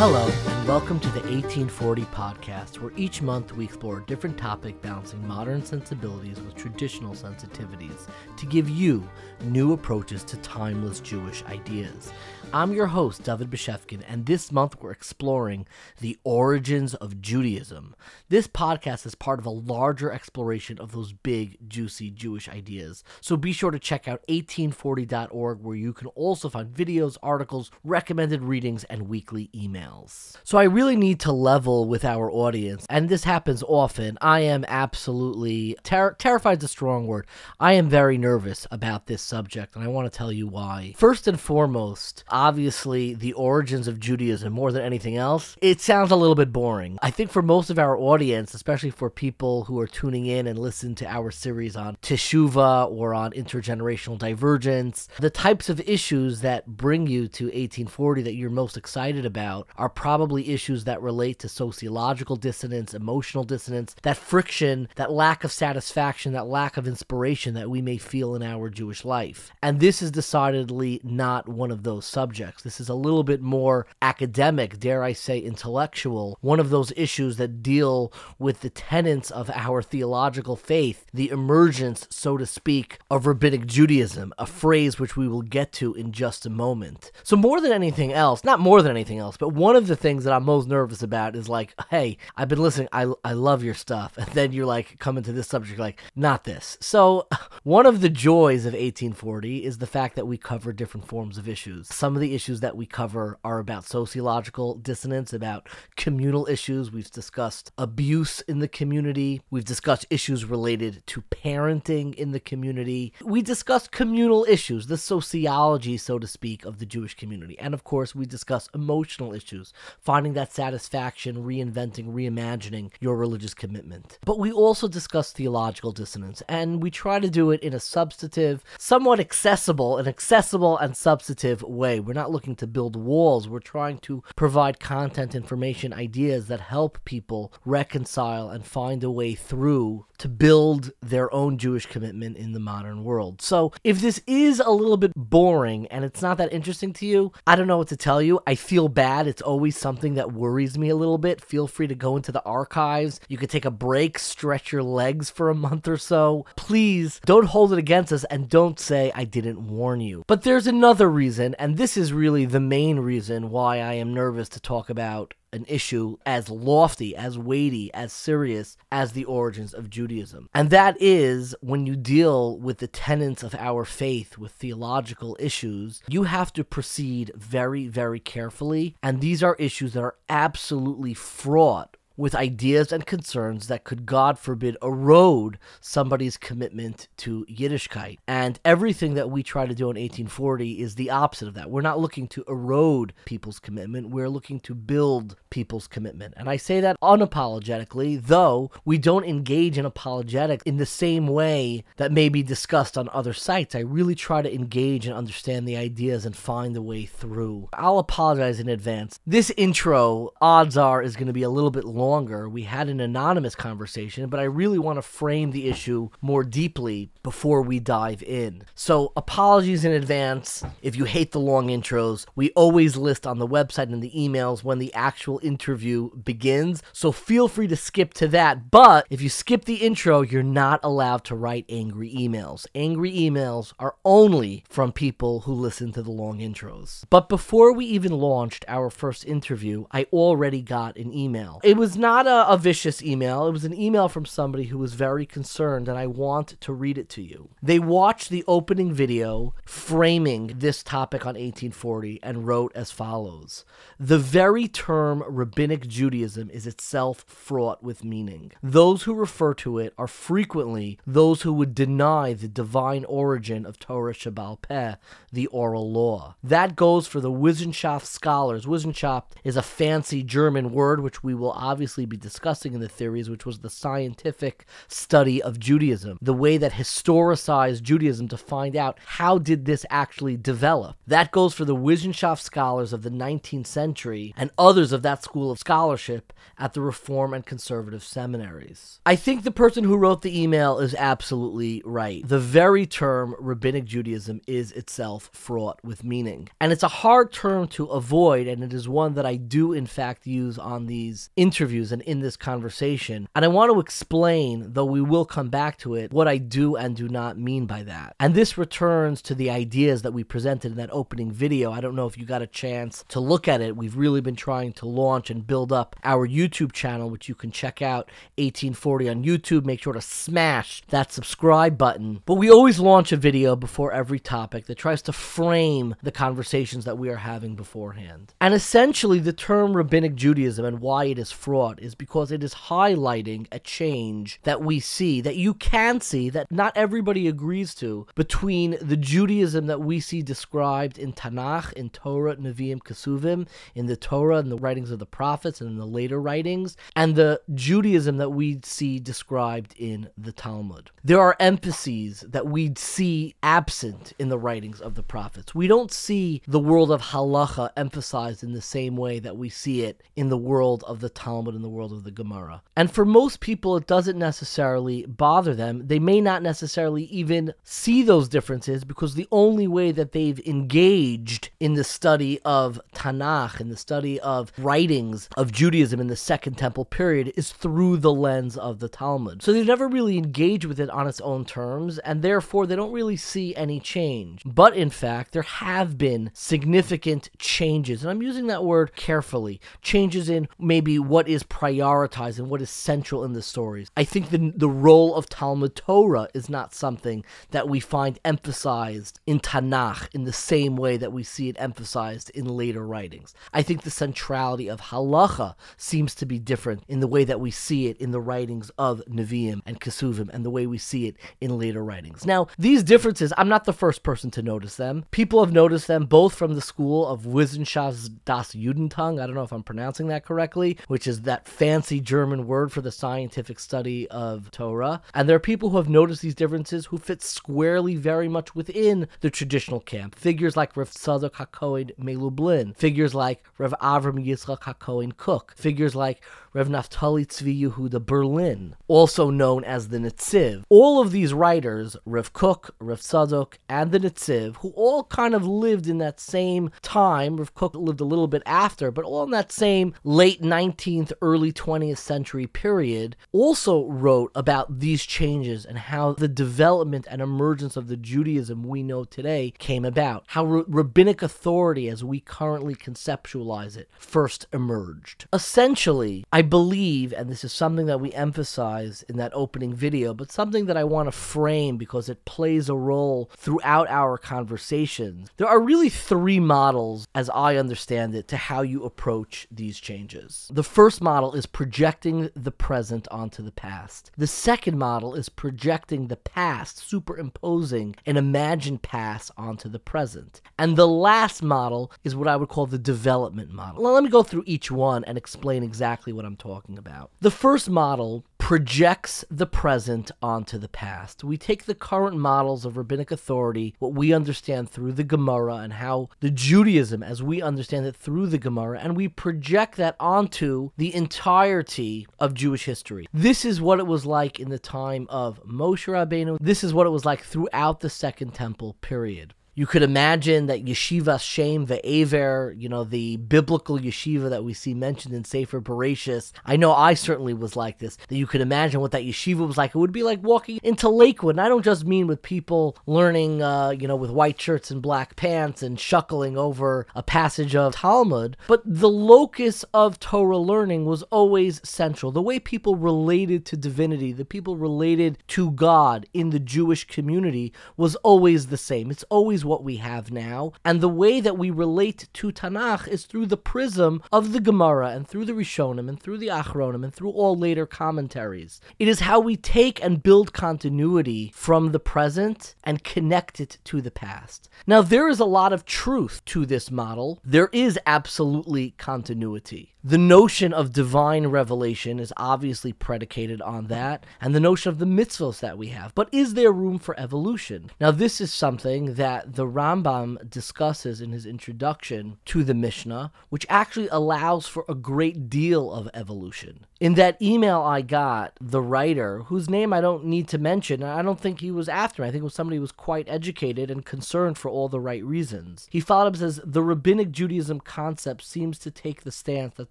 Hello, and welcome to the 18Forty podcast, where each month we explore a different topic balancing modern sensibilities with traditional sensitivities to give you new approaches to timeless Jewish ideas. I'm your host, David Bashevkin, and this month we're exploring the origins of Judaism. This podcast is part of a larger exploration of those big, juicy Jewish ideas. So be sure to check out 18Forty.org, where you can also find videos, articles, recommended readings, and weekly emails. So I really need to level with our audience, and this happens often. I am absolutely ter- terrified is a strong word. I am very nervous about this subject, and I want to tell you why. First and foremost, obviously the origins of Judaism more than anything else, it sounds a little bit boring. I think for most of our audience, especially for people who are tuning in and listen to our series on Teshuvah or on intergenerational divergence, the types of issues that bring you to 18Forty that you're most excited about are probably issues that relate to sociological dissonance, emotional dissonance, that friction, that lack of satisfaction, that lack of inspiration that we may feel in our Jewish life. And this is decidedly not one of those subjects subjects. This is a little bit more academic, dare I say, intellectual. One of those issues that deal with the tenets of our theological faith, the emergence, so to speak, of rabbinic Judaism, a phrase which we will get to in just a moment. So, more than anything else, not more than anything else, but one of the things that I'm most nervous about is like, hey, I've been listening, I, I love your stuff. And then you're like, coming to this subject, like, not this. So, one of the joys of 18Forty is the fact that we cover different forms of issues. Some of the issues that we cover are about sociological dissonance, about communal issues. We've discussed abuse in the community. We've discussed issues related to parenting in the community. We discussed communal issues, the sociology, so to speak, of the Jewish community. And of course, we discuss emotional issues, finding that satisfaction, reinventing, reimagining your religious commitment. But we also discuss theological dissonance, and we try to do it in a substantive, somewhat accessible, an accessible and substantive way. We're not looking to build walls. We're trying to provide content, information, ideas that help people reconcile and find a way through to build their own Jewish commitment in the modern world. So, if this is a little bit boring and it's not that interesting to you, I don't know what to tell you. I feel bad. It's always something that worries me a little bit. Feel free to go into the archives. You could take a break, stretch your legs for a month or so. Please don't hold it against us and don't say I didn't warn you. But there's another reason, and this is really the main reason why I am nervous to talk about an issue as lofty, as weighty, as serious as the origins of Judaism. And that is when you deal with the tenets of our faith with theological issues, you have to proceed very, very carefully. And these are issues that are absolutely fraught with ideas and concerns that could, God forbid, erode somebody's commitment to Yiddishkeit. And everything that we try to do in 18Forty is the opposite of that. We're not looking to erode people's commitment, we're looking to build people's commitment. And I say that unapologetically, though we don't engage in apologetics in the same way that may be discussed on other sites. I really try to engage and understand the ideas and find the way through. I'll apologize in advance. This intro, odds are, is going to be a little bit longer. Longer, we had an anonymous conversation, but I really want to frame the issue more deeply before we dive in. So, apologies in advance if you hate the long intros. We always list on the website and the emails when the actual interview begins, so feel free to skip to that. But if you skip the intro, you're not allowed to write angry emails. Angry emails are only from people who listen to the long intros. But before we even launched our first interview, I already got an email. It was not a, a vicious email, it was an email from somebody who was very concerned, and I want to read it to you. They watched the opening video framing this topic on 18Forty and wrote as follows The very term rabbinic Judaism is itself fraught with meaning. Those who refer to it are frequently those who would deny the divine origin of Torah Shabbal Peh, the oral law. That goes for the Wissenschaft scholars. Wissenschaft is a fancy German word which we will obviously obviously be discussing in the theories, which was the scientific study of Judaism, the way that historicized Judaism to find out how did this actually develop. That goes for the Wissenschaft scholars of the 19th century and others of that school of scholarship at the Reform and Conservative seminaries. I think the person who wrote the email is absolutely right. The very term rabbinic Judaism is itself fraught with meaning. And it's a hard term to avoid, and it is one that I do, in fact, use on these interviews and in this conversation. And I want to explain, though we will come back to it, what I do and do not mean by that. And this returns to the ideas that we presented in that opening video. I don't know if you got a chance to look at it. We've really been trying to launch and build up our YouTube channel, which you can check out 18Forty on YouTube. Make sure to smash that subscribe button. But we always launch a video before every topic that tries to frame the conversations that we are having beforehand. And essentially, the term rabbinic Judaism and why it is is because it is highlighting a change that we see, that you can see, that not everybody agrees to, between the Judaism that we see described in Tanakh, in Torah, Nevi'im, Kesuvim, in the Torah and the writings of the prophets and in the later writings, and the Judaism that we see described in the Talmud. There are emphases that we see absent in the writings of the prophets. We don't see the world of halacha emphasized in the same way that we see it in the world of the Talmud and the world of the Gemara. And for most people, it doesn't necessarily bother them. They may not necessarily even see those differences because the only way that they've engaged in the study of Tanakh, in the study of writings of Judaism in the Second Temple period, is through the lens of the Talmud. So they've never really engaged with it on its own terms, and therefore they don't really see any change. But in fact, there have been significant changes, and I'm using that word carefully changes in maybe what is prioritized and what is central in the stories. I think the, the role of Talmud Torah is not something that we find emphasized in Tanakh in the same way that we see it emphasized in later writings. I think the centrality of halacha seems to be different in the way that we see it in the writings of Nevi'im and Kesuvim and the way we see it in later writings. Now, these differences, I'm not the first person to notice them. People have noticed them both from the school of Wissenschafts das Judentum. I don't know if I'm pronouncing that correctly, which is that fancy German word for the scientific study of Torah. And there are people who have noticed these differences who fit squarely very much within the traditional camp. Figures like Rav Tzadok HaKohen Melublin, figures like Rav Avram Yitzchak HaKohen Kook, figures like Rev Naftali Tzvi Yehuda Berlin, also known as the Netziv. All of these writers, Rev Kook, Rev Tzadok, and the Netziv, who all kind of lived in that same time, Rev Kook lived a little bit after, but all in that same late 19th, early 20th century period, also wrote about these changes and how the development and emergence of the Judaism we know today came about, how rabbinic authority as we currently conceptualize it first emerged. Essentially, I believe, and this is something that we emphasize in that opening video, but something that I want to frame because it plays a role throughout our conversations. There are really three models, as I understand it, to how you approach these changes. The first model is projecting the present onto the past. The second model is projecting the past, superimposing an imagined past onto the present. And the last model is what I would call the development model. Well, let me go through each one and explain exactly what I'm talking about. The first model projects the present onto the past. We take the current models of rabbinic authority, what we understand through the Gemara, and how the Judaism, as we understand it through the Gemara, and we project that onto the entirety of Jewish history. This is what it was like in the time of Moshe Rabbeinu. This is what it was like throughout the Second Temple period. You could imagine that Yeshiva Shem Ve'aver, you know, the biblical yeshiva that we see mentioned in Sefer Bereshis. I know I certainly was like this, that you could imagine what that yeshiva was like. It would be like walking into Lakewood. And I don't just mean with people learning, uh, you know, with white shirts and black pants and shuckling over a passage of Talmud, but the locus of Torah learning was always central. The way people related to divinity, the people related to God in the Jewish community was always the same. It's always what we have now. And the way that we relate to Tanakh is through the prism of the Gemara and through the Rishonim and through the Achronim and through all later commentaries. It is how we take and build continuity from the present and connect it to the past. Now, there is a lot of truth to this model. There is absolutely continuity. The notion of divine revelation is obviously predicated on that, and the notion of the mitzvahs that we have. But is there room for evolution? Now, this is something that the Rambam discusses in his introduction to the Mishnah, which actually allows for a great deal of evolution. In that email I got, the writer, whose name I don't need to mention, I don't think he was after me. I think it was somebody who was quite educated and concerned for all the right reasons. He followed up and says the rabbinic Judaism concept seems to take the stance that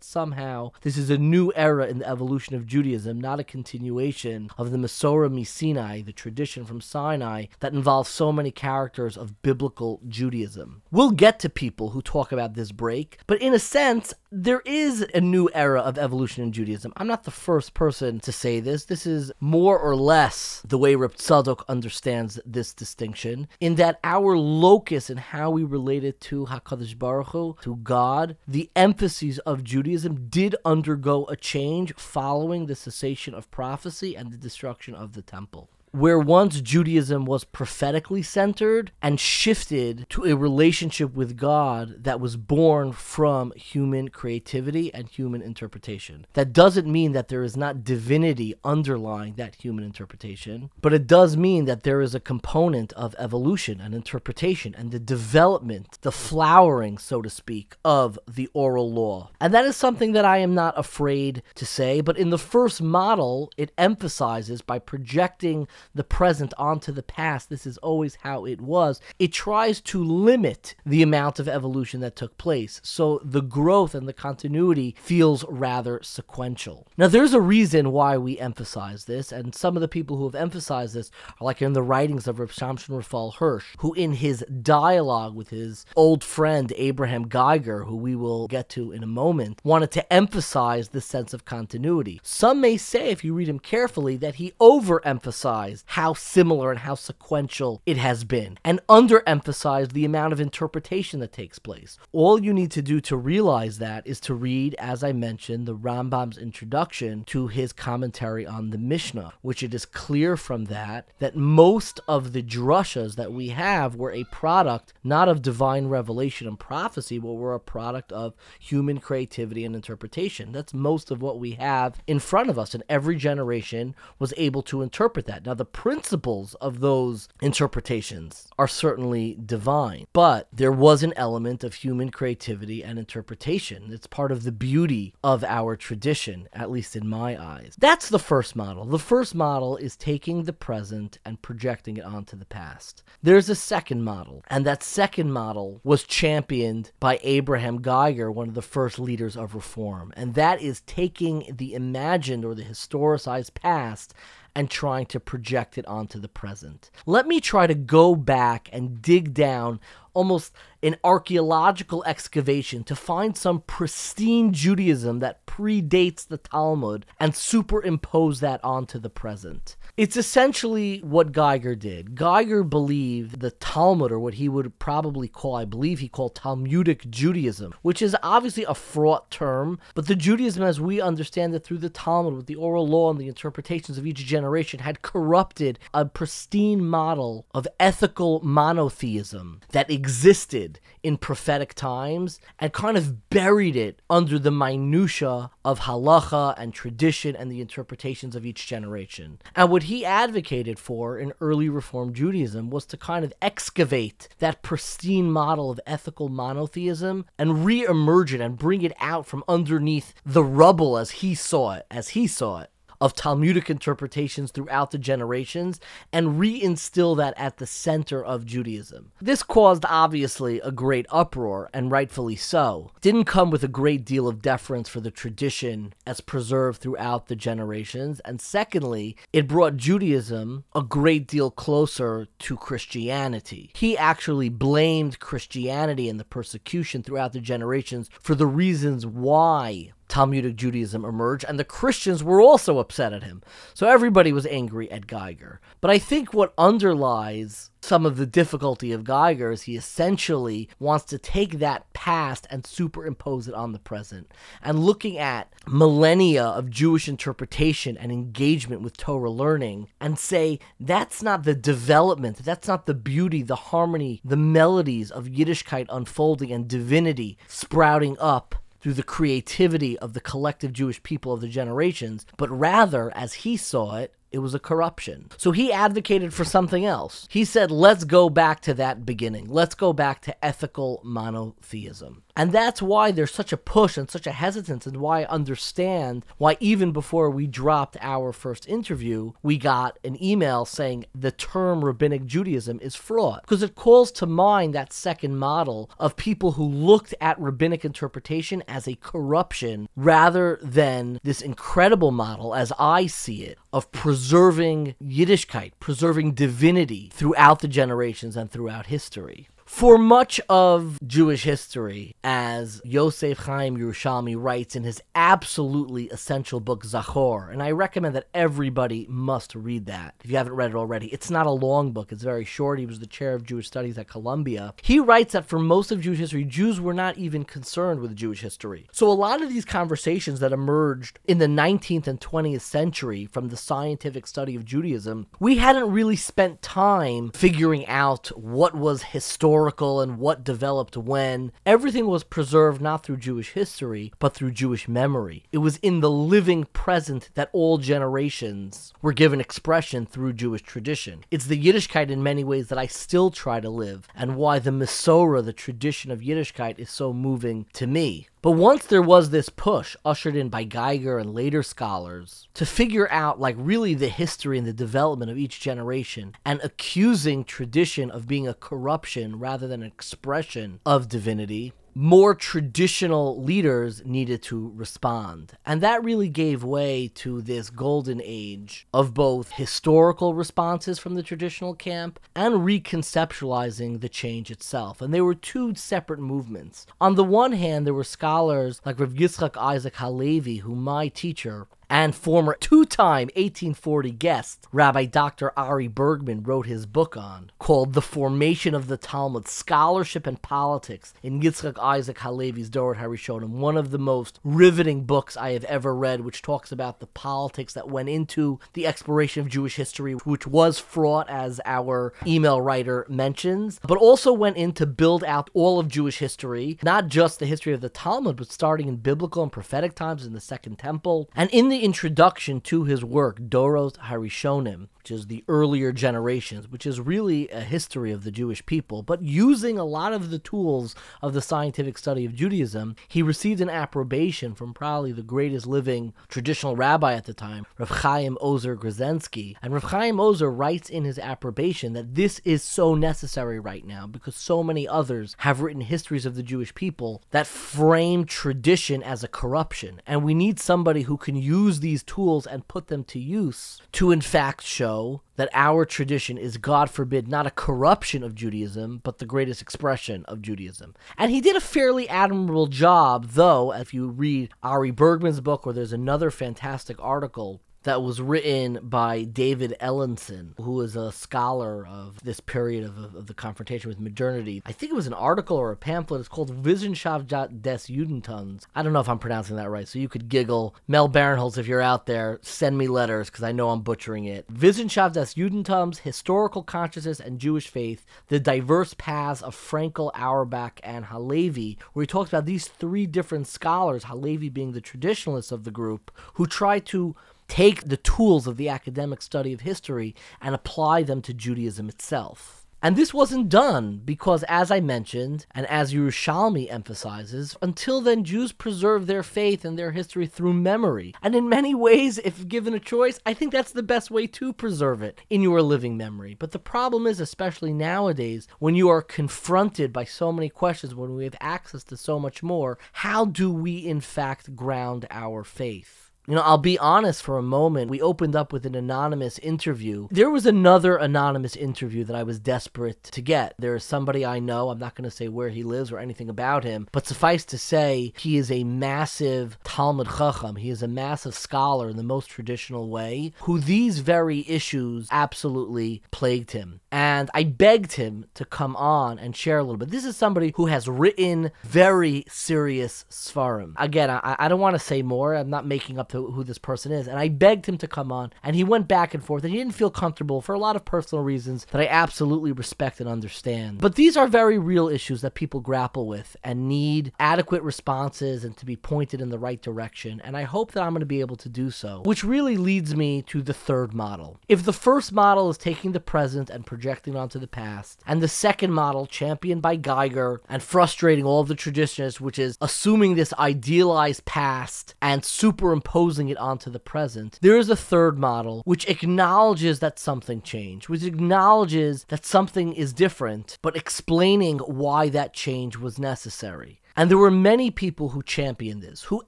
somehow this is a new era in the evolution of Judaism, not a continuation of the Masorah Sinai, the tradition from Sinai that involves so many characters of biblical Judaism. We'll get to people who talk about this break, but in a sense, there is a new era of evolution in Judaism. I'm not the first person to say this. This is more or less the way Reb Tzadok understands this distinction, in that our locus and how we relate it to Hakadosh Baruch Hu, to God, the emphases of Judaism did undergo a change following the cessation of prophecy and the destruction of the temple where once Judaism was prophetically centered and shifted to a relationship with God that was born from human creativity and human interpretation. That doesn't mean that there is not divinity underlying that human interpretation, but it does mean that there is a component of evolution and interpretation and the development, the flowering, so to speak, of the oral law. And that is something that I am not afraid to say, but in the first model, it emphasizes by projecting the present onto the past. This is always how it was. It tries to limit the amount of evolution that took place. So the growth and the continuity feels rather sequential. Now, there's a reason why we emphasize this, and some of the people who have emphasized this are like in the writings of Rav Shamshon Raphael Hirsch, who in his dialogue with his old friend Abraham Geiger, who we will get to in a moment, wanted to emphasize the sense of continuity. Some may say, if you read him carefully, that he overemphasized how similar and how sequential it has been, and underemphasize the amount of interpretation that takes place. All you need to do to realize that is to read, as I mentioned, the Rambam's introduction to his commentary on the Mishnah, which it is clear from that that most of the drushas that we have were a product not of divine revelation and prophecy, but were a product of human creativity and interpretation. That's most of what we have in front of us, and every generation was able to interpret that. Now, the principles of those interpretations are certainly divine, but there was an element of human creativity and interpretation. It's part of the beauty of our tradition, at least in my eyes. That's the first model. The first model is taking the present and projecting it onto the past. There's a second model, and that second model was championed by Abraham Geiger, one of the first leaders of reform, and that is taking the imagined or the historicized past and trying to project it onto the present. Let me try to go back and dig down almost an archaeological excavation to find some pristine Judaism that predates the Talmud and superimpose that onto the present. It's essentially what Geiger did. Geiger believed the Talmud, or what he would probably call, I believe he called Talmudic Judaism, which is obviously a fraught term, but the Judaism as we understand it through the Talmud, with the oral law and the interpretations of each generation, had corrupted a pristine model of ethical monotheism that existed in prophetic times and kind of buried it under the minutia of halacha and tradition and the interpretations of each generation. And what he advocated for in early Reform Judaism was to kind of excavate that pristine model of ethical monotheism and re-emerge it and bring it out from underneath the rubble as he saw it, as he saw it of Talmudic interpretations throughout the generations and reinstill that at the center of Judaism. This caused obviously a great uproar, and rightfully so. It didn't come with a great deal of deference for the tradition as preserved throughout the generations, and secondly, it brought Judaism a great deal closer to Christianity. He actually blamed Christianity and the persecution throughout the generations for the reasons why Talmudic Judaism emerged, and the Christians were also upset at him. So everybody was angry at Geiger. But I think what underlies some of the difficulty of Geiger is he essentially wants to take that past and superimpose it on the present. And looking at millennia of Jewish interpretation and engagement with Torah learning and say that's not the development, that's not the beauty, the harmony, the melodies of Yiddishkeit unfolding and divinity sprouting up through the creativity of the collective Jewish people of the generations, but rather, as he saw it, it was a corruption. So he advocated for something else. He said, let's go back to that beginning. Let's go back to ethical monotheism. And that's why there's such a push and such a hesitance, and why I understand why, even before we dropped our first interview, we got an email saying the term rabbinic Judaism is fraught. Because it calls to mind that second model of people who looked at rabbinic interpretation as a corruption rather than this incredible model, as I see it, of preserving Yiddishkeit, preserving divinity throughout the generations and throughout history. For much of Jewish history, as Yosef Chaim Yerushalmi writes in his absolutely essential book Zachor, and I recommend that everybody must read that if you haven't read it already. It's not a long book, it's very short. He was the chair of Jewish studies at Columbia. He writes that for most of Jewish history, Jews were not even concerned with Jewish history. So a lot of these conversations that emerged in the 19th and 20th century from the scientific study of Judaism, we hadn't really spent time figuring out what was historical historical and what developed when. Everything was preserved not through Jewish history, but through Jewish memory. It was in the living present that all generations were given expression through Jewish tradition. It's the Yiddishkeit in many ways that I still try to live, and why the Masorah, the tradition of Yiddishkeit, is so moving to me. But once there was this push, ushered in by Geiger and later scholars, to figure out, like, really the history and the development of each generation, and accusing tradition of being a corruption rather than an expression of divinity, more traditional leaders needed to respond. And that really gave way to this golden age of both historical responses from the traditional camp and reconceptualizing the change itself. And they were two separate movements. On the one hand, there were scholars like Rav Yitzchak Isaac Halevi, who my teacher and former two time 18Forty guest, Rabbi Dr. Ari Bergmann, wrote his book on, called The Formation of the Talmud Scholarship and Politics in Yitzchak Isaac Halevi's Dorot HaRishonim, one of the most riveting books I have ever read, which talks about the politics that went into the exploration of Jewish history, which was fraught, as our email writer mentions, but also went in to build out all of Jewish history, not just the history of the Talmud, but starting in biblical and prophetic times in the Second Temple. And in the introduction to his work, Dorot Harishonim, which is the earlier generations, which is really a history of the Jewish people, but using a lot of the tools of the scientific study of Judaism, he received an approbation from probably the greatest living traditional rabbi at the time, Rav Chaim Ozer Grodzinski. And Rav Chaim Ozer writes in his approbation that this is so necessary right now because so many others have written histories of the Jewish people that frame tradition as a corruption. And we need somebody who can use these tools and put them to use to, in fact, show that our tradition is, God forbid, not a corruption of Judaism, but the greatest expression of Judaism. And he did a fairly admirable job, though, if you read Ari Bergmann's book, or there's another fantastic article that was written by David Ellenson, who is a scholar of this period of, of, the confrontation with modernity. I think it was an article or a pamphlet. It's called Wissenschaft des Judentums. I don't know if I'm pronouncing that right, so you could giggle. Mel Barenholtz, if you're out there, send me letters because I know I'm butchering it. Wissenschaft des Judentums, Historical Consciousness and Jewish Faith, The Diverse Paths of Frankel, Auerbach, and Halevi, where he talks about these three different scholars, Halevi being the traditionalist of the group, who try to take the tools of the academic study of history and apply them to Judaism itself. And this wasn't done because, as I mentioned, and as Yerushalmi emphasizes, until then Jews preserved their faith and their history through memory. And in many ways, if given a choice, I think that's the best way to preserve it in your living memory. But the problem is, especially nowadays, when you are confronted by so many questions, when we have access to so much more, how do we in fact ground our faith? You know, I'll be honest for a moment. We opened up with an anonymous interview. There was another anonymous interview that I was desperate to get. There is somebody I know, I'm not going to say where he lives or anything about him, but suffice to say, he is a massive Talmid Chacham. He is a massive scholar in the most traditional way, who these very issues absolutely plagued him. And I begged him to come on and share a little bit. This is somebody who has written very serious Svarim. Again, I, I don't want to say more. I'm not making up the who this person is. And I begged him to come on, and he went back and forth, and he didn't feel comfortable for a lot of personal reasons that I absolutely respect and understand. But these are very real issues that people grapple with and need adequate responses and to be pointed in the right direction. And I hope that I'm going to be able to do so, which really leads me to the third model. If the first model is taking the present and projecting onto the past, and the second model, championed by Geiger and frustrating all of the traditionists, which is assuming this idealized past and superimposing it onto the present, there is a third model which acknowledges that something changed, which acknowledges that something is different, but explaining why that change was necessary. And there were many people who championed this, who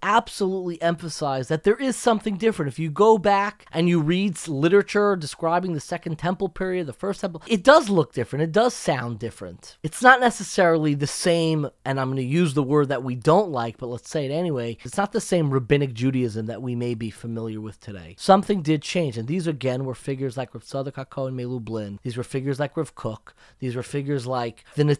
absolutely emphasized that there is something different. If you go back and you read literature describing the Second Temple period, the First Temple, it does look different. It does sound different. It's not necessarily the same, and I'm going to use the word that we don't like, but let's say it anyway. It's not the same rabbinic Judaism that we may be familiar with today. Something did change, and these again were figures like Rav Tzadok HaKohen Melublin. These were figures like Rav Kook. These were figures like the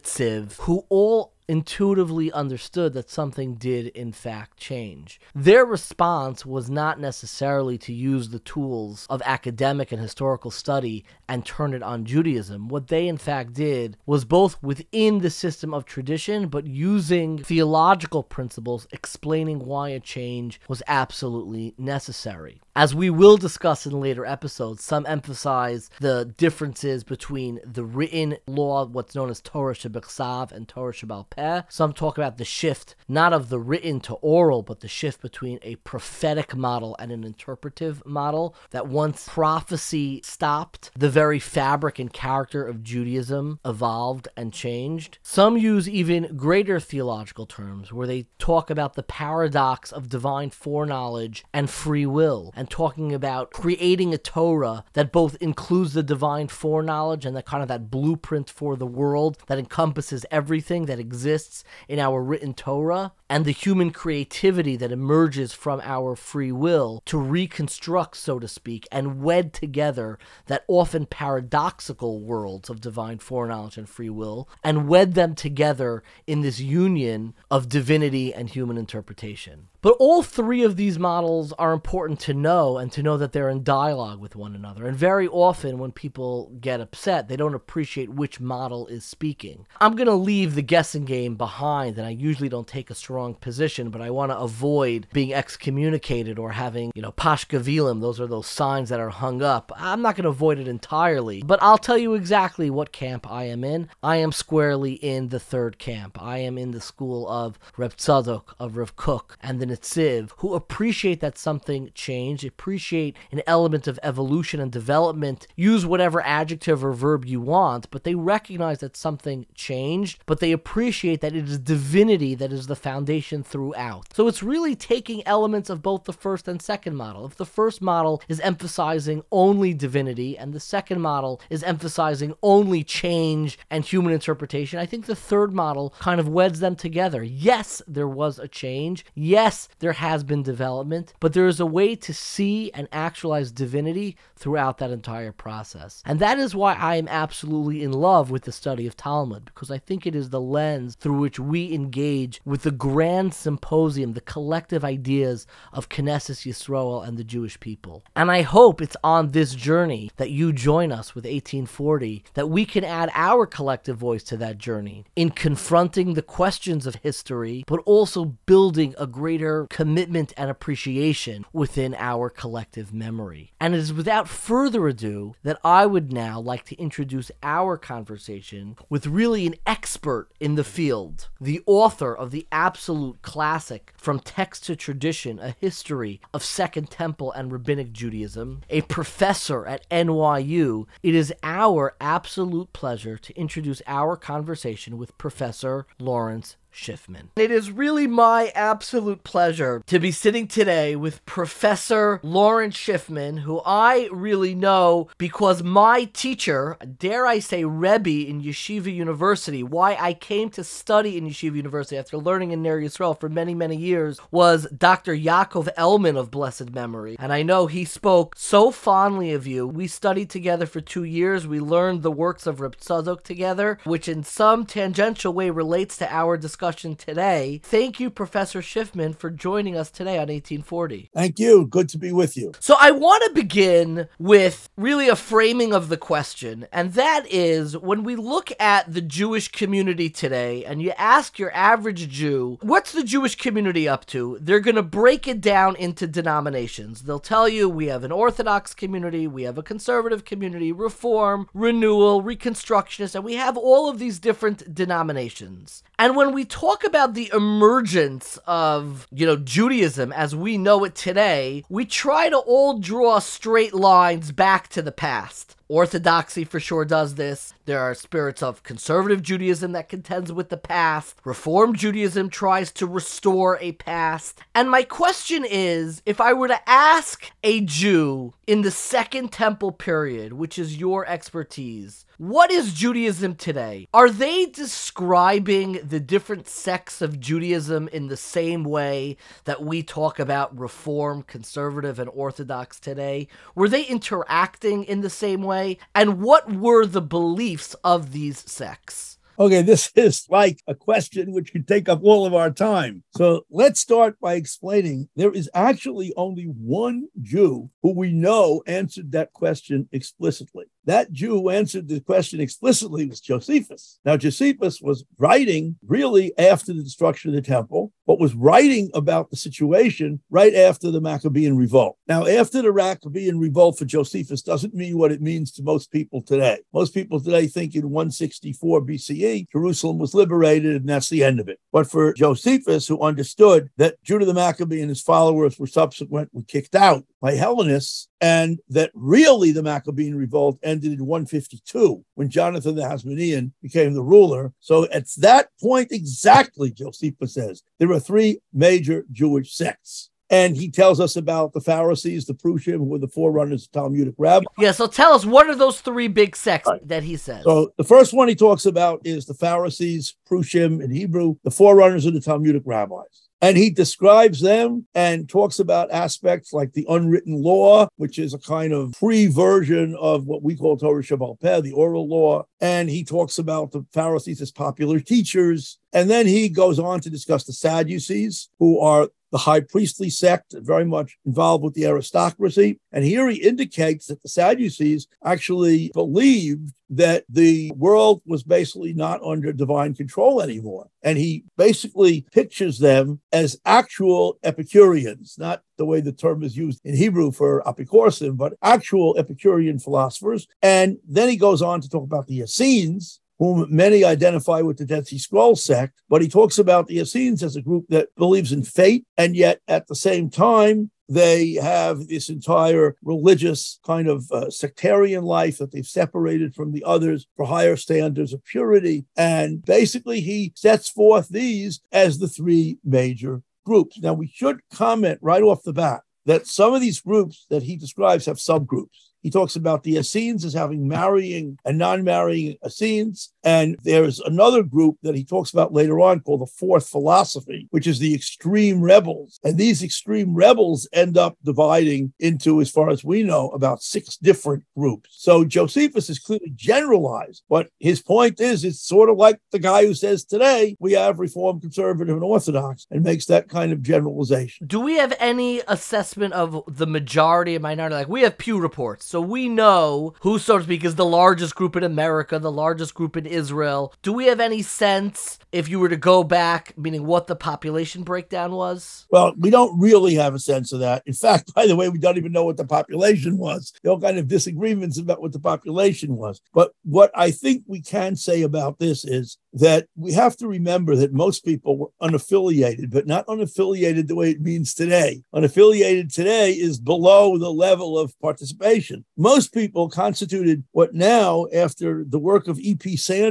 who all intuitively understood that something did in fact change. Their response was not necessarily to use the tools of academic and historical study and turn it on Judaism. What they in fact did was both within the system of tradition, but using theological principles explaining why a change was absolutely necessary. As we will discuss in later episodes, some emphasize the differences between the written law, what's known as Torah Shebechsav and Torah Shebal Peh. Some talk about the shift, not of the written to oral, but the shift between a prophetic model and an interpretive model. That once prophecy stopped, the very fabric and character of Judaism evolved and changed. Some use even greater theological terms where they talk about the paradox of divine foreknowledge and free will and talking about creating a Torah that both includes the divine foreknowledge and that kind of that blueprint for the world that encompasses everything that exists in our written Torah and the human creativity that emerges from our free will to reconstruct, so to speak, and wed together that often paradoxical worlds of divine foreknowledge and free will and wed them together in this union of divinity and human interpretation. But all three of these models are important to know and to know that they're in dialogue with one another. And very often, when people get upset, they don't appreciate which model is speaking. I'm going to leave the guessing game behind, and I usually don't take a strong position, but I want to avoid being excommunicated or having, you know, pashkavilim. Those are those signs that are hung up. I'm not going to avoid it entirely, but I'll tell you exactly what camp I am in. I am squarely in the third camp. I am in the school of Reb Tzadok, of Reb Kook, and the Netziv, who appreciate that something changed, appreciate an element of evolution and development, use whatever adjective or verb you want, but they recognize that something changed, but they appreciate that it is divinity that is the foundation throughout. So it's really taking elements of both the first and second model. If the first model is emphasizing only divinity and the second model is emphasizing only change and human interpretation, I think the third model kind of weds them together. Yes, there was a change. Yes, there has been development, but there is a way to see and actualize divinity throughout that entire process. And that is why I am absolutely in love with the study of Talmud, because I think it is the lens through which we engage with the grand symposium, the collective ideas of Knesset Yisroel and the Jewish people. And I hope it's on this journey that you join us with 18Forty, that we can add our collective voice to that journey in confronting the questions of history, but also building a greater commitment and appreciation within our collective memory. And it is without further ado that I would now like to introduce our conversation with really an expert in the field, the author of the absolute classic From Text to Tradition, a history of Second Temple and Rabbinic Judaism, a professor at NYU. It is our absolute pleasure to introduce our conversation with Professor Lawrence Schiffman. It is really my absolute pleasure to be sitting today with Professor Lawrence Schiffman, who I really know because my teacher, dare I say, Rebbe in Yeshiva University, why I came to study in Yeshiva University after learning in Ner Yisrael for many, many years, was Dr. Yaakov Elman of blessed memory. And I know he spoke so fondly of you. We studied together for two years. We learned the works of Reb Tzadok together, which in some tangential way relates to our discussion discussion today. Thank you, Professor Schiffman, for joining us today on 18Forty. Thank you. Good to be with you. So, I want to begin with really a framing of the question, and that is when we look at the Jewish community today and you ask your average Jew, what's the Jewish community up to? They're going to break it down into denominations. They'll tell you we have an Orthodox community, we have a conservative community, Reform, Renewal, Reconstructionist, and we have all of these different denominations. And when we talk about the emergence of, you know, Judaism as we know it today, we try to all draw straight lines back to the past. Orthodoxy for sure does this. There are spirits of conservative Judaism that contends with the past. Reform Judaism tries to restore a past. And my question is if I were to ask a Jew in the Second Temple period, which is your expertise, what is Judaism today? Are they describing the different sects of Judaism in the same way that we talk about Reform, Conservative, and Orthodox today? Were they interacting in the same way? And what were the beliefs of these sects? Okay, this is like a question which could take up all of our time. So let's start by explaining there is actually only one Jew who we know answered that question explicitly. That Jew who answered the question explicitly was Josephus. Now, Josephus was writing really after the destruction of the temple, but was writing about the situation right after the Maccabean revolt. Now, after the Maccabean revolt for Josephus doesn't mean what it means to most people today. Most people today think in 164 BCE, Jerusalem was liberated and that's the end of it. But for Josephus, who understood that Judah the Maccabee and his followers were subsequently kicked out by Hellenists, and that really the Maccabean revolt ended in 152 when Jonathan the Hasmonean became the ruler. So at that point, exactly, Josephus says, there are three major Jewish sects. And he tells us about the Pharisees, the Prushim, who were the forerunners of Talmudic rabbis. Yeah, so tell us, what are those three big sects right. that he says? So the first one he talks about is the Pharisees, Prushim in Hebrew, the forerunners of the Talmudic rabbis. And he describes them and talks about aspects like the unwritten law, which is a kind of free version of what we call Torah Shebaal Peh, the oral law. And he talks about the Pharisees as popular teachers. And then he goes on to discuss the Sadducees, who are the high priestly sect, very much involved with the aristocracy. And here he indicates that the Sadducees actually believed that the world was basically not under divine control anymore. And he basically pictures them as actual Epicureans, not the way the term is used in Hebrew for apikorsim, but actual Epicurean philosophers. And then he goes on to talk about the Essenes, whom many identify with the Dead Sea Scrolls sect, but he talks about the Essenes as a group that believes in fate, and yet at the same time, they have this entire religious kind of uh, sectarian life that they've separated from the others for higher standards of purity. And basically, he sets forth these as the three major groups. Now, we should comment right off the bat that some of these groups that he describes have subgroups. He talks about the Essenes as having marrying and non marrying Essenes. And there's another group that he talks about later on called the Fourth Philosophy, which is the extreme rebels. And these extreme rebels end up dividing into, as far as we know, about six different groups. So Josephus is clearly generalized, but his point is it's sort of like the guy who says today we have Reformed, Conservative, and Orthodox and makes that kind of generalization. Do we have any assessment of the majority and minority? Like we have Pew reports. So we know who, so to speak, is the largest group in America, the largest group in Israel. Do we have any sense if you were to go back, meaning what the population breakdown was? Well, we don't really have a sense of that. In fact, by the way, we don't even know what the population was. There are all kind of disagreements about what the population was. But what I think we can say about this is that we have to remember that most people were unaffiliated, but not unaffiliated the way it means today. Unaffiliated today is below the level of participation. Most people constituted what now, after the work of E.P. Sanders,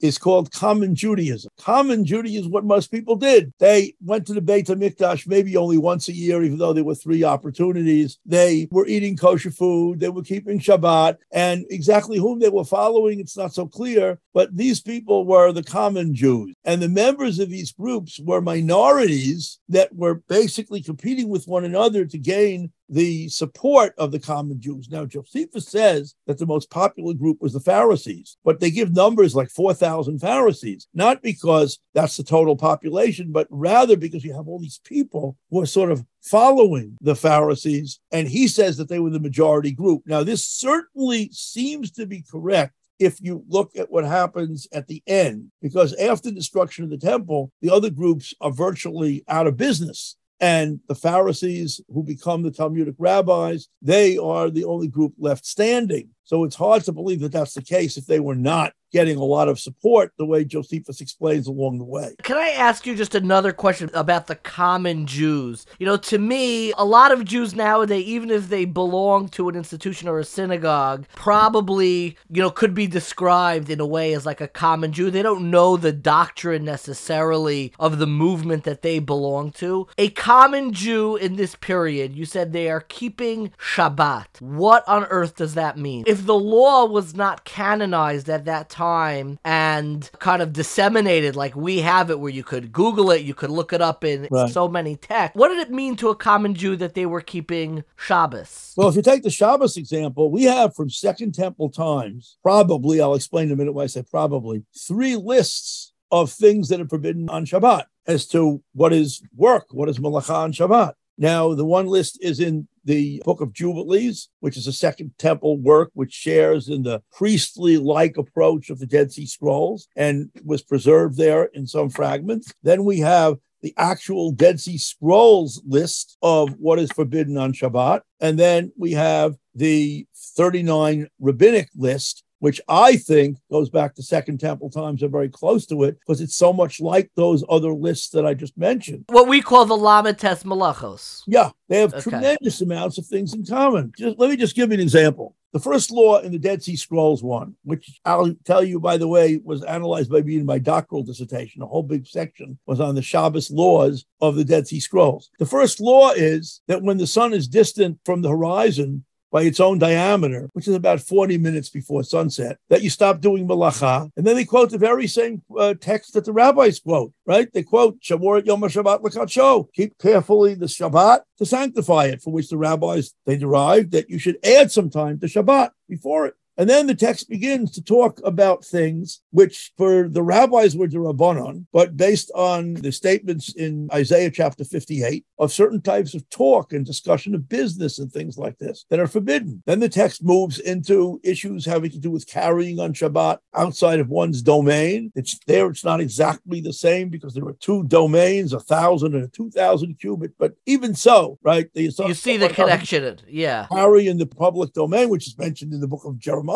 is called common Judaism. Common Judaism is what most people did. They went to the Beit HaMikdash maybe only once a year, even though there were three opportunities. They were eating kosher food, they were keeping Shabbat, and exactly whom they were following, it's not so clear, but these people were the common Jews. And the members of these groups were minorities that were basically competing with one another to gain the support of the common Jews. Now, Josephus says that the most popular group was the Pharisees, but they give numbers like 4,000 Pharisees, not because that's the total population, but rather because you have all these people who are sort of following the Pharisees. And he says that they were the majority group. Now, this certainly seems to be correct if you look at what happens at the end, because after the destruction of the temple, the other groups are virtually out of business. And the Pharisees, who become the Talmudic rabbis, they are the only group left standing. So it's hard to believe that that's the case if they were not getting a lot of support the way Josephus explains along the way. Can I ask you just another question about the common Jews? You know, to me, a lot of Jews nowadays, even if they belong to an institution or a synagogue, probably, you know, could be described in a way as like a common Jew. They don't know the doctrine necessarily of the movement that they belong to. A common Jew in this period, you said they are keeping Shabbat. What on earth does that mean? If if the law was not canonized at that time and kind of disseminated like we have it where you could google it you could look it up in right. so many texts what did it mean to a common jew that they were keeping shabbos well if you take the shabbos example we have from second temple times probably i'll explain in a minute why i say probably three lists of things that are forbidden on shabbat as to what is work what is malacha on shabbat now, the one list is in the Book of Jubilees, which is a Second Temple work which shares in the priestly like approach of the Dead Sea Scrolls and was preserved there in some fragments. Then we have the actual Dead Sea Scrolls list of what is forbidden on Shabbat. And then we have the 39 rabbinic list which I think goes back to Second Temple times are very close to it because it's so much like those other lists that I just mentioned. What we call the Lamed Tes Malachos. Yeah, they have okay. tremendous amounts of things in common. Just let me just give you an example. The first law in the Dead Sea Scrolls one, which I'll tell you, by the way, was analyzed by me in my doctoral dissertation. A whole big section was on the Shabbos laws of the Dead Sea Scrolls. The first law is that when the sun is distant from the horizon, by its own diameter, which is about 40 minutes before sunset, that you stop doing malacha. And then they quote the very same uh, text that the rabbis quote, right? They quote, Shamor Yom HaShabbat L'Kadsho. Keep carefully the Shabbat to sanctify it, for which the rabbis, they derived that you should add some time to Shabbat before it. And then the text begins to talk about things which for the rabbis were the Rabbanon, but based on the statements in Isaiah chapter 58 of certain types of talk and discussion of business and things like this that are forbidden. Then the text moves into issues having to do with carrying on Shabbat outside of one's domain. It's there, it's not exactly the same because there are two domains, a thousand and a two thousand cubit, but even so, right? you see the connection, yeah. Carry in the public domain, which is mentioned in the book of Jeremiah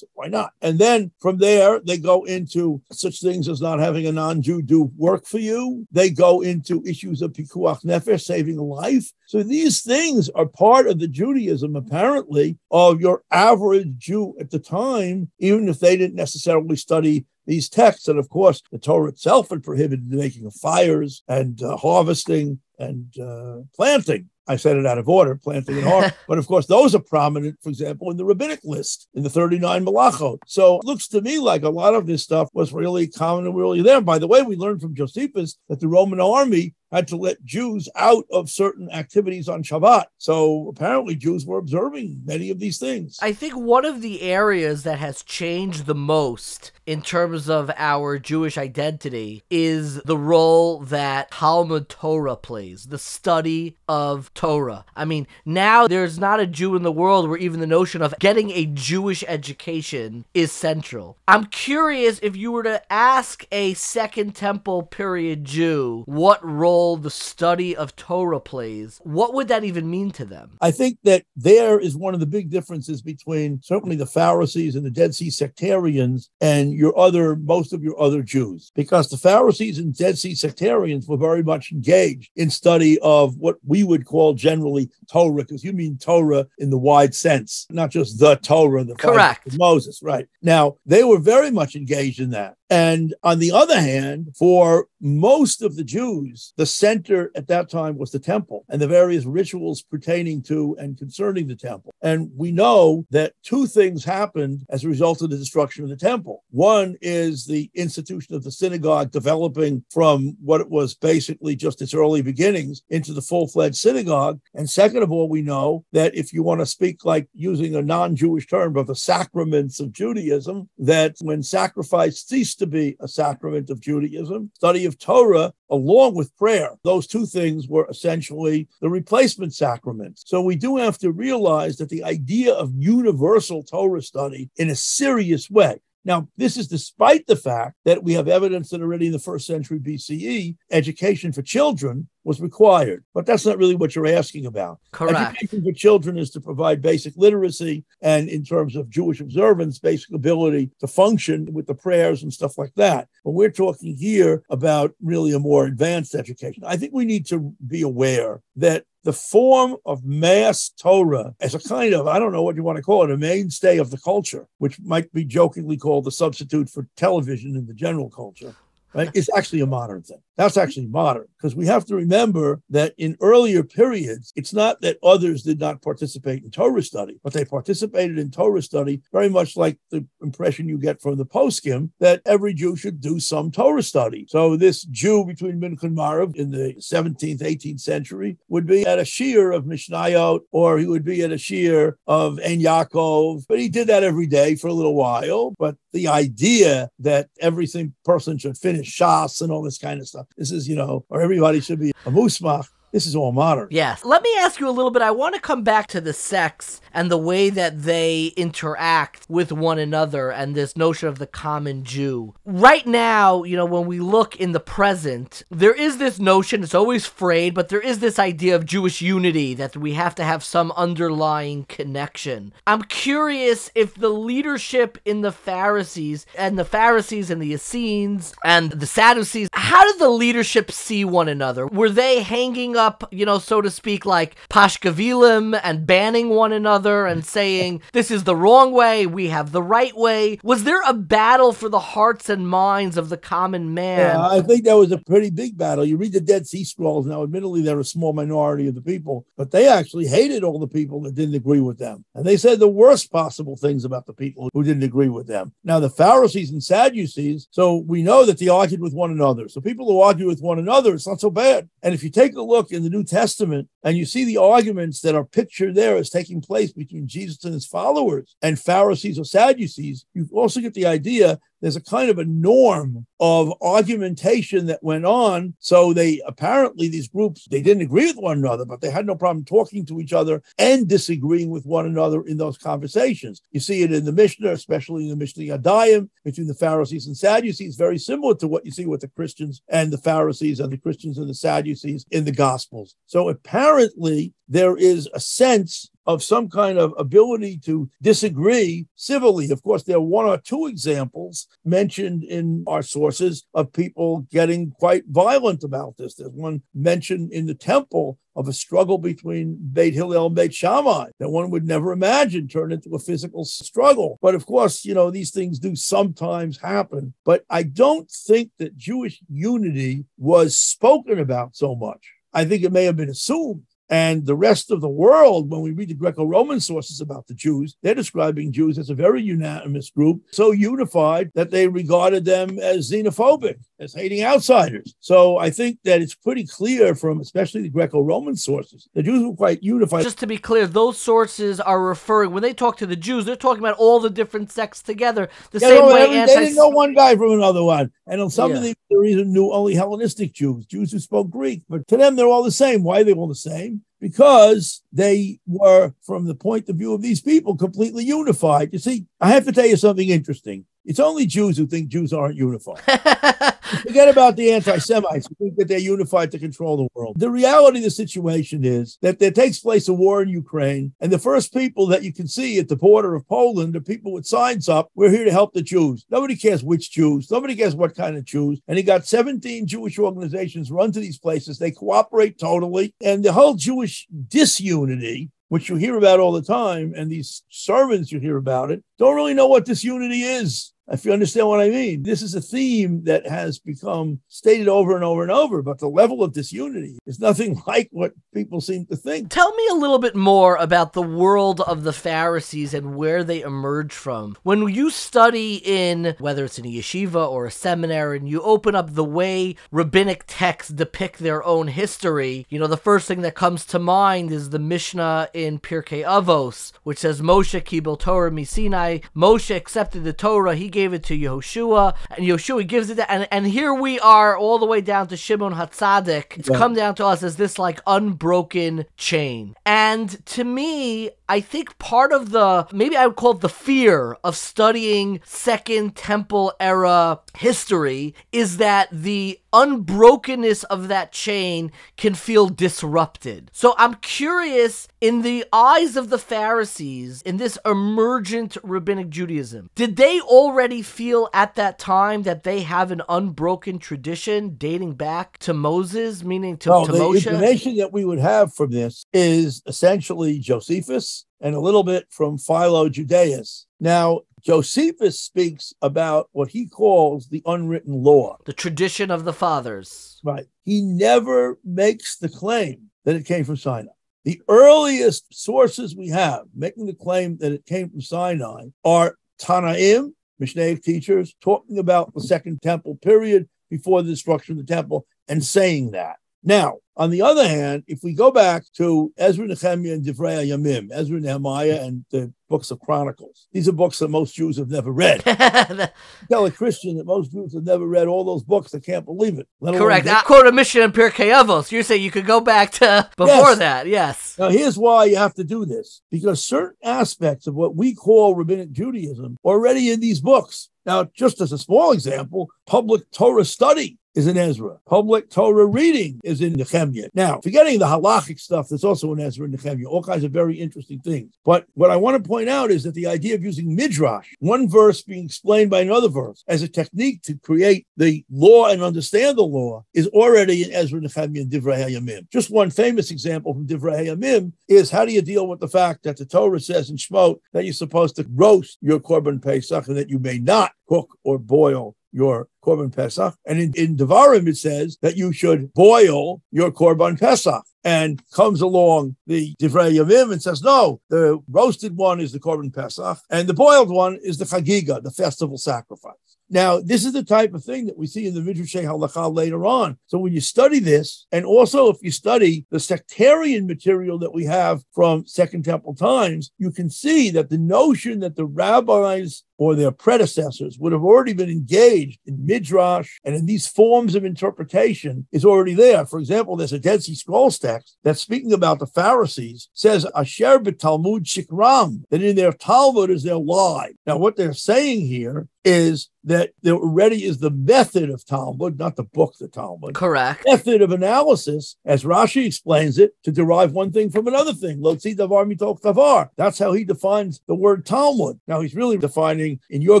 Why not? And then from there, they go into such things as not having a non Jew do work for you. They go into issues of pikuach nefesh, saving life. So these things are part of the Judaism, apparently, of your average Jew at the time, even if they didn't necessarily study these texts. And of course, the Torah itself had prohibited the making of fires and uh, harvesting and uh, planting. I said it out of order, planting and harvest. but of course, those are prominent, for example, in the rabbinic list in the 39 malachot. So it looks to me like a lot of this stuff was really common and really there. By the way, we learned from Josephus that the Roman army had to let Jews out of certain activities on Shabbat. So apparently, Jews were observing many of these things. I think one of the areas that has changed the most in terms of our Jewish identity is the role that Talmud Torah plays, the study of Torah. I mean, now there's not a Jew in the world where even the notion of getting a Jewish education is central. I'm curious if you were to ask a Second Temple period Jew what role role the study of Torah plays, what would that even mean to them? I think that there is one of the big differences between certainly the Pharisees and the Dead Sea sectarians and your other, most of your other Jews, because the Pharisees and Dead Sea sectarians were very much engaged in study of what we would call generally Torah, because you mean Torah in the wide sense, not just the Torah, the correct Moses, right? Now they were very much engaged in that. And on the other hand, for most of the Jews, the center at that time was the temple and the various rituals pertaining to and concerning the temple. And we know that two things happened as a result of the destruction of the temple. One is the institution of the synagogue developing from what it was basically just its early beginnings into the full fledged synagogue. And second of all, we know that if you want to speak like using a non Jewish term of the sacraments of Judaism, that when sacrifice ceased to be a sacrament of Judaism, study of Torah along with prayer, those two things were essentially the replacement sacraments. So we do have to realize that the idea of universal Torah study in a serious way, now, this is despite the fact that we have evidence that already in the first century BCE, education for children was required. But that's not really what you're asking about. Correct. Education for children is to provide basic literacy and, in terms of Jewish observance, basic ability to function with the prayers and stuff like that. But we're talking here about really a more advanced education. I think we need to be aware that the form of mass Torah as a kind of, I don't know what you want to call it, a mainstay of the culture, which might be jokingly called the substitute for television in the general culture right, actually a modern thing. That's actually modern because we have to remember that in earlier periods, it's not that others did not participate in Torah study, but they participated in Torah study very much like the impression you get from the poskim that every Jew should do some Torah study. So this Jew between Mincha and Maariv in the 17th, 18th century would be at a shiur of Mishnayot, or he would be at a shiur of Ein Yaakov, but he did that every day for a little while. But the idea that everything person should finish Shas and all this kind of stuff. This is, you know, or everybody should be a musmach. This is all modern. Yes. Let me ask you a little bit. I want to come back to the sex and the way that they interact with one another and this notion of the common Jew. Right now, you know, when we look in the present, there is this notion, it's always frayed, but there is this idea of Jewish unity that we have to have some underlying connection. I'm curious if the leadership in the Pharisees and the Pharisees and the Essenes and the Sadducees, how did the leadership see one another? Were they hanging up, you know, so to speak, like Pashkevilim and banning one another and saying, this is the wrong way, we have the right way? Was there a battle for the hearts and minds of the common man? Yeah, I think that was a pretty big battle. You read the Dead Sea Scrolls now, admittedly, they're a small minority of the people, but they actually hated all the people that didn't agree with them. And they said the worst possible things about the people who didn't agree with them. Now, the Pharisees and Sadducees, so we know that they argued with one another. So people who argue with one another, it's not so bad. And if you take a look in the New Testament and you see the arguments that are pictured there as taking place between Jesus and his followers and Pharisees or Sadducees, you also get the idea there's a kind of a norm of argumentation that went on. So they apparently, these groups, they didn't agree with one another, but they had no problem talking to each other and disagreeing with one another in those conversations. You see it in the Mishnah, especially in the Mishnah Yadayim, between the Pharisees and Sadducees, very similar to what you see with the Christians and the Pharisees and the Christians and the Sadducees in the Gospels. So apparently, there is a sense of some kind of ability to disagree civilly. Of course, there are one or two examples mentioned in our sources of people getting quite violent about this. There's one mentioned in the temple of a struggle between Beit Hillel and Beit Shammai that one would never imagine turn into a physical struggle. But of course, you know, these things do sometimes happen. But I don't think that Jewish unity was spoken about so much. I think it may have been assumed and the rest of the world, when we read the Greco Roman sources about the Jews, they're describing Jews as a very unanimous group, so unified that they regarded them as xenophobic, as hating outsiders. So I think that it's pretty clear from especially the Greco Roman sources, the Jews were quite unified. Just to be clear, those sources are referring, when they talk to the Jews, they're talking about all the different sects together, the yeah, same no, way anti- They didn't know one guy from another one. And some Yeah. of them even knew only Hellenistic Jews, Jews who spoke Greek. But to them, they're all the same. Why are they all the same? Because they were, from the point of view of these people, completely unified. You see, I have to tell you something interesting. It's only Jews who think Jews aren't unified. Forget about the anti Semites who think that they're unified to control the world. The reality of the situation is that there takes place a war in Ukraine, and the first people that you can see at the border of Poland are people with signs up We're here to help the Jews. Nobody cares which Jews, nobody cares what kind of Jews. And he got 17 Jewish organizations run to these places. They cooperate totally. And the whole Jewish disunity which you hear about all the time, and these servants you hear about it, don't really know what this unity is. If you understand what I mean. This is a theme that has become stated over and over and over, but the level of disunity is nothing like what people seem to think. Tell me a little bit more about the world of the Pharisees and where they emerge from. When you study in, whether it's in a yeshiva or a seminary, and you open up the way rabbinic texts depict their own history, you know, the first thing that comes to mind is the Mishnah in Pirkei Avos, which says Moshe kibel Torah misinai. Moshe accepted the Torah, he gave it to Yehoshua, and Yehoshua gives it to, and, and here we are all the way down to Shimon Hatzadik. It's come down to us as this like unbroken chain. And to me, I think part of the, maybe I would call it the fear of studying Second Temple era history is that the unbrokenness of that chain can feel disrupted. So I'm curious, in the eyes of the Pharisees, in this emergent rabbinic Judaism, did they already feel at that time that they have an unbroken tradition dating back to Moses, meaning to, well, to the Moshe? information that we would have from this is essentially Josephus and a little bit from Philo Judaeus. Now, Josephus speaks about what he calls the unwritten law. The tradition of the fathers. Right. He never makes the claim that it came from Sinai. The earliest sources we have making the claim that it came from Sinai are Tannaim, Mishnaic teachers, talking about the Second Temple period before the destruction of the temple and saying that. Now, on the other hand, if we go back to Ezra, Nehemiah, and Divrei Yamim, Ezra, Nehemiah, and the books of Chronicles, these are books that most Jews have never read. Tell a Christian that most Jews have never read all those books, they can't believe it. Correct. I quote a Mishnah in Pirkei Avos. You're saying you could go back to before yes. that. Yes. Now, here's why you have to do this because certain aspects of what we call rabbinic Judaism are already in these books. Now, just as a small example, public Torah study is in Ezra. Public Torah reading is in Nehemiah. Now, forgetting the halachic stuff that's also in Ezra and Nehemiah, all kinds of very interesting things. But what I want to point out is that the idea of using midrash, one verse being explained by another verse, as a technique to create the law and understand the law, is already in Ezra, Nehemiah, and Divrei Hayamim. Just one famous example from Divrei Hayamim is how do you deal with the fact that the Torah says in Shemot that you're supposed to roast your korban pesach and that you may not cook or boil your korban pesach. And in, in Devarim, it says that you should boil your korban pesach. And comes along the Divrei Yamim and says, no, the roasted one is the korban pesach, and the boiled one is the chagiga, the festival sacrifice. Now, this is the type of thing that we see in the Midrashei Halacha later on. So when you study this, and also if you study the sectarian material that we have from Second Temple times, you can see that the notion that the rabbis or their predecessors would have already been engaged in midrash and in these forms of interpretation is already there. For example, there's a Dead Sea Scrolls text that's speaking about the Pharisees, says Asher Talmud Shikram, that in their Talmud is their lie. Now, what they're saying here is that there already is the method of Talmud, not the book, the Talmud. Correct. Method of analysis, as Rashi explains it, to derive one thing from another thing. Lotzi davar mitok davar. That's how he defines the word Talmud. Now he's really defining in your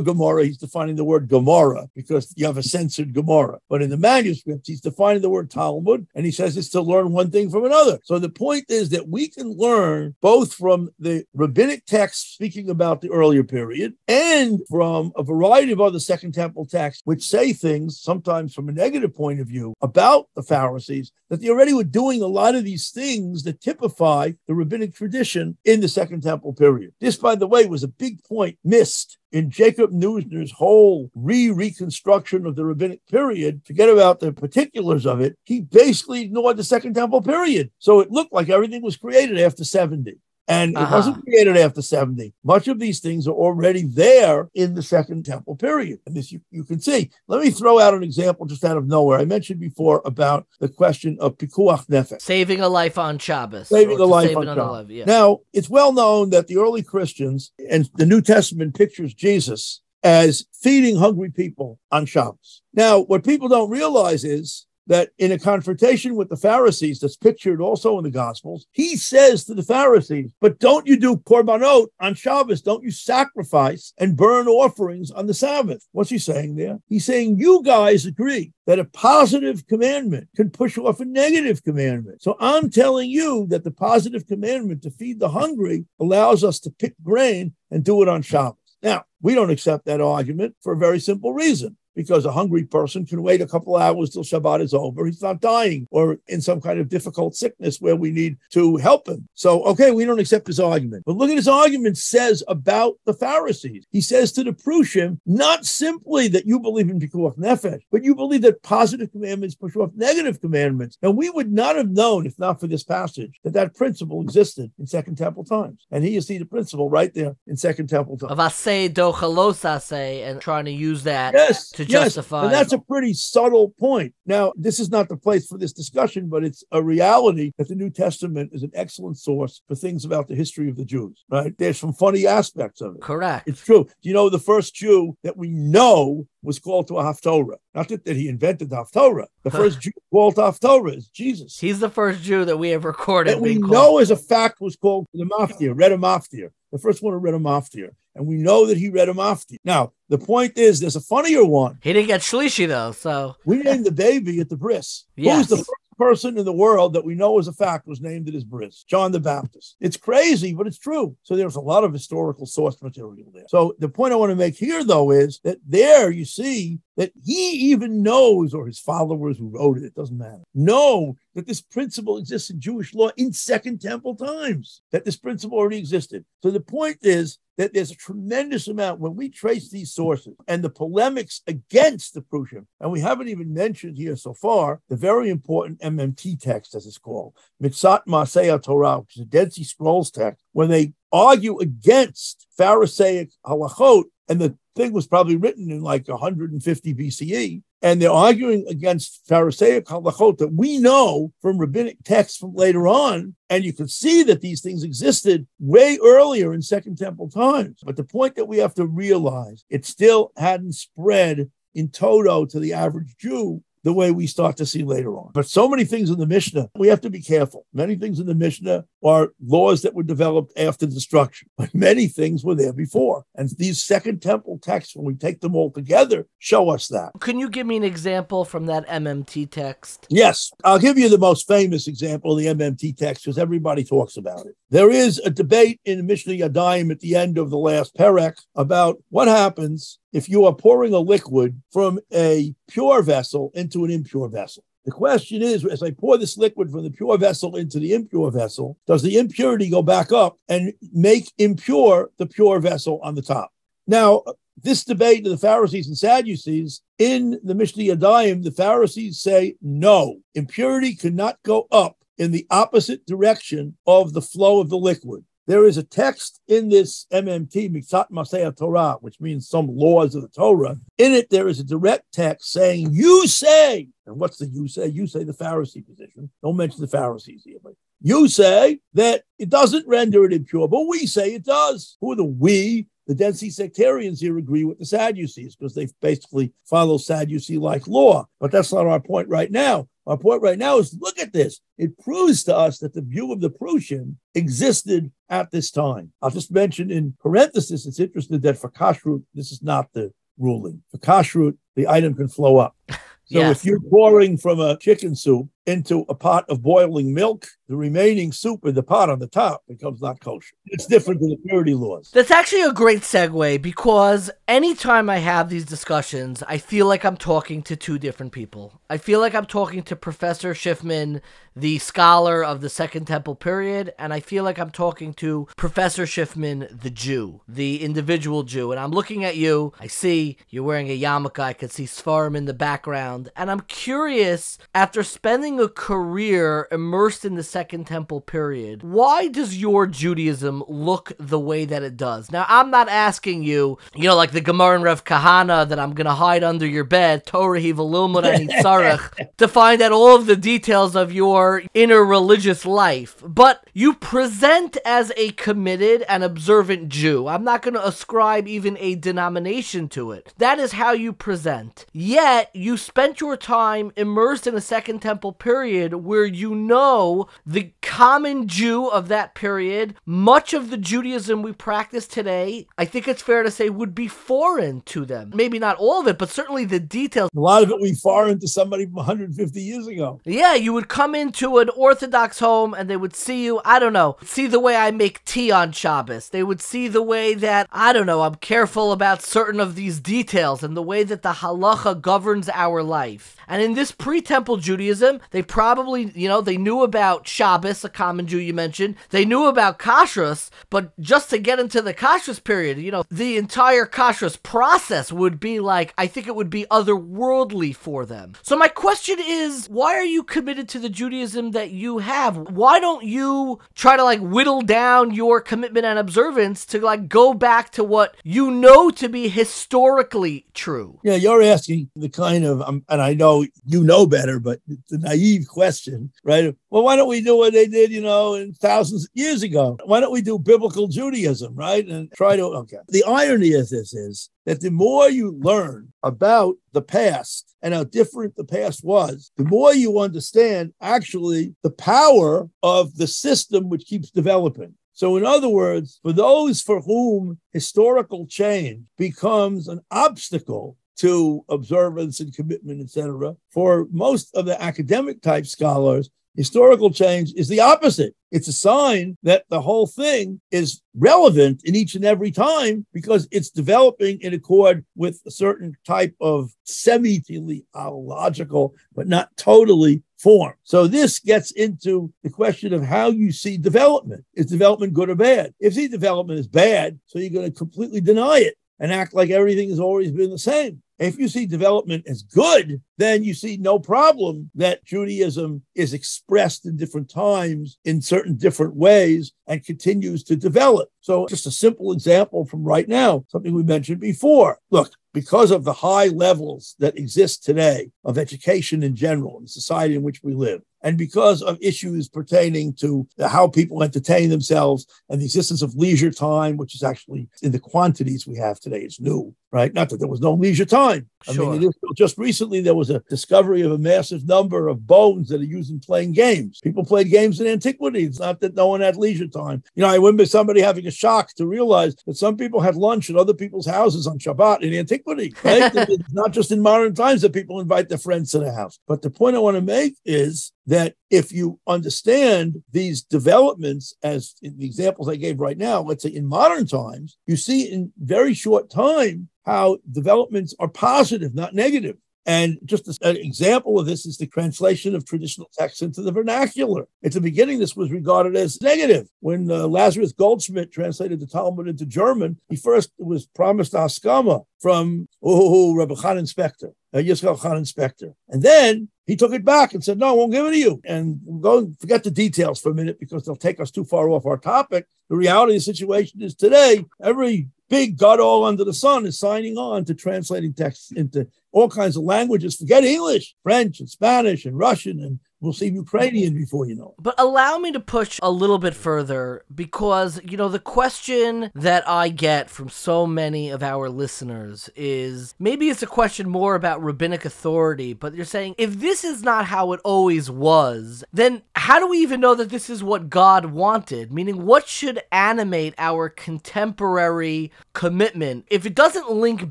Gemara, he's defining the word Gemara because you have a censored Gemara. But in the manuscripts, he's defining the word Talmud, and he says it's to learn one thing from another. So the point is that we can learn both from the rabbinic texts speaking about the earlier period and from a variety of other Second Temple texts which say things, sometimes from a negative point of view, about the Pharisees, that they already were doing a lot of these things that typify the rabbinic tradition in the Second Temple period. This, by the way, was a big point missed in Jacob Neusner's whole re reconstruction of the rabbinic period, forget about the particulars of it, he basically ignored the Second Temple period. So it looked like everything was created after 70. And uh-huh. it wasn't created after 70. Much of these things are already there in the Second Temple period. And this you, you can see. Let me throw out an example just out of nowhere. I mentioned before about the question of pikuach nefesh. Saving a life on Shabbos. Saving a life on Shabbos. Yeah. Now, it's well known that the early Christians and the New Testament pictures Jesus as feeding hungry people on Shabbos. Now, what people don't realize is that in a confrontation with the Pharisees, that's pictured also in the Gospels, he says to the Pharisees, But don't you do korbanot on Shabbos? Don't you sacrifice and burn offerings on the Sabbath? What's he saying there? He's saying, You guys agree that a positive commandment can push off a negative commandment. So I'm telling you that the positive commandment to feed the hungry allows us to pick grain and do it on Shabbos. Now, we don't accept that argument for a very simple reason because a hungry person can wait a couple hours till Shabbat is over. He's not dying or in some kind of difficult sickness where we need to help him. So, okay, we don't accept his argument. But look at his argument says about the Pharisees. He says to the Prushim, not simply that you believe in Pikuach Nefesh, but you believe that positive commandments push off negative commandments. And we would not have known, if not for this passage, that that principle existed in Second Temple times. And here you see the principle right there in Second Temple times. Of asay docheh lo ta'aseh and trying to use that Yes, to yes, and that's a pretty subtle point. Now, this is not the place for this discussion, but it's a reality that the New Testament is an excellent source for things about the history of the Jews. Right? There's some funny aspects of it. correct. It's true. Do you know the first Jew that we know was called to a Haftorah? Not that, that he invented the Haftorah. The first Jew called to Haftorah is Jesus. He's the first Jew that we have recorded. that we called- know as a fact was called the Maftir, read a Maftir. The first one who read a Maftir. And we know that he read a Maftir. Now, the point is, there's a funnier one. He didn't get shlishi though, so We named the baby at the bris. Yes. Who's the first person in the world that we know as a fact was named at his bris? John the Baptist. It's crazy, but it's true. So there's a lot of historical source material there. So the point I want to make here, though, is that there you see that he even knows, or his followers who wrote it, it doesn't matter, know that this principle exists in Jewish law in Second Temple times, that this principle already existed. So the point is that there's a tremendous amount when we trace these sources and the polemics against the Prushim, and we haven't even mentioned here so far the very important MMT text, as it's called, Miktzat Maasei Torah, which is a Dead Sea Scrolls text, when they argue against Pharisaic halachot, and the thing was probably written in like 150 BCE, and they're arguing against Pharisaic halachot that we know from rabbinic texts from later on, and you can see that these things existed way earlier in Second Temple times. But the point that we have to realize, it still hadn't spread in toto to the average Jew the way we start to see later on. But so many things in the Mishnah, we have to be careful. Many things in the Mishnah are laws that were developed after destruction, but many things were there before. And these Second Temple texts, when we take them all together, show us that. can you give me an example from that MMT text? Yes, I'll give you the most famous example of the MMT text because everybody talks about it. There is a debate in Mishnah Yadayim at the end of the last Perek about what happens if you are pouring a liquid from a pure vessel into an impure vessel. The question is, as I pour this liquid from the pure vessel into the impure vessel, does the impurity go back up and make impure the pure vessel on the top? Now, this debate of the Pharisees and Sadducees in the Mishnah Yadayim, the Pharisees say no, impurity cannot go up in the opposite direction of the flow of the liquid. There is a text in this MMT, Miktzat Maasei Torah, which means some laws of the Torah. In it, there is a direct text saying, You say, and what's the you say? You say the Pharisee position. Don't mention the Pharisees here, but you say that it doesn't render it impure, but we say it does. Who are the we? The Sea sectarians here agree with the Sadducees because they basically follow Sadducee like law. But that's not our point right now. Our point right now is look at this. It proves to us that the view of the Prushim existed at this time. I'll just mention in parenthesis, it's interesting that for kashrut, this is not the ruling. For kashrut, the item can flow up. So Yes. if you're pouring from a chicken soup into a pot of boiling milk, the remaining soup in the pot on the top becomes not kosher. It's different than the purity laws. That's actually a great segue because anytime I have these discussions, I feel like I'm talking to two different people. I feel like I'm talking to Professor Schiffman, the scholar of the Second Temple period, and I feel like I'm talking to Professor Schiffman, the Jew, the individual Jew. And I'm looking at you, I see you're wearing a yarmulke, I could see Sfarim in the background, and I'm curious, after spending a career immersed in the Second Temple period, why does your Judaism look the way that it does? Now, I'm not asking you, you know, like the Gemara and Rav Kahana, that I'm gonna hide under your bed, Torah and Yitzarech, to find out all of the details of your inner religious life. But you present as a committed and observant Jew. I'm not gonna ascribe even a denomination to it. That is how you present. Yet, you spent your time immersed in a Second Temple period where you know the common Jew of that period, much of the Judaism we practice today, I think it's fair to say would be foreign to them. Maybe not all of it, but certainly the details. A lot of it we foreign to somebody from 150 years ago. Yeah, you would come into an Orthodox home and they would see you, I don't know, see the way I make tea on Shabbos. They would see the way that, I don't know, I'm careful about certain of these details and the way that the halacha governs our life. And in this pre-temple Judaism, they probably, you know, they knew about Shabbos, a common Jew you mentioned. They knew about kashrus, but just to get into the kashrus period, you know, the entire kashrus process would be like, I think it would be otherworldly for them. So my question is, why are you committed to the Judaism that you have? Why don't you try to like whittle down your commitment and observance to like go back to what you know to be historically true? Yeah, you're asking the kind of, um, and I know you know better, but it's a naive question, right? Well, why don't we do what they did, you know, in thousands of years ago? Why don't we do biblical Judaism, right? And try to, okay. The irony of this is that the more you learn about the past and how different the past was, the more you understand actually the power of the system which keeps developing. So, in other words, for those for whom historical change becomes an obstacle to observance and commitment, etc. For most of the academic type scholars, historical change is the opposite. It's a sign that the whole thing is relevant in each and every time because it's developing in accord with a certain type of semi-teleological, but not totally form. So this gets into the question of how you see development. Is development good or bad? If the development is bad, so you're going to completely deny it and act like everything has always been the same. If you see development as good, then you see no problem that Judaism is expressed in different times in certain different ways and continues to develop. So, just a simple example from right now, something we mentioned before. Look, because of the high levels that exist today of education in general in the society in which we live, and because of issues pertaining to how people entertain themselves and the existence of leisure time, which is actually in the quantities we have today, it's new, right? Not that there was no leisure time. I Sure. mean, just recently there was a discovery of a massive number of bones that are used in playing games. People played games in antiquity. It's not that no one had leisure time. You know, I remember somebody having a shock to realize that some people had lunch at other people's houses on Shabbat in antiquity, right? it's not just in modern times that people invite their friends to their house. But the point I want to make is that if you understand these developments as in the examples I gave right now, let's say in modern times, you see in very short time how developments are positive, not negative. And just an example of this is the translation of traditional texts into the vernacular. At the beginning, this was regarded as negative. When uh, Lazarus Goldschmidt translated the Talmud into German, he first was promised Haskama from oh, Rabbi Elchanan Spektor, uh, Yisrael Elchanan Spektor. And then he took it back and said, No, I won't give it to you. And go forget the details for a minute because they'll take us too far off our topic. The reality of the situation is today, every big gadol under the sun is signing on to translating texts into all kinds of languages. Forget English, French and Spanish and Russian, and we'll see Ukrainian before you know. But allow me to push a little bit further because, you know, the question that I get from so many of our listeners is maybe it's a question more about rabbinic authority, but you're saying if this is not how it always was, then how do we even know that this is what God wanted? Meaning, what should animate our contemporary commitment if it doesn't link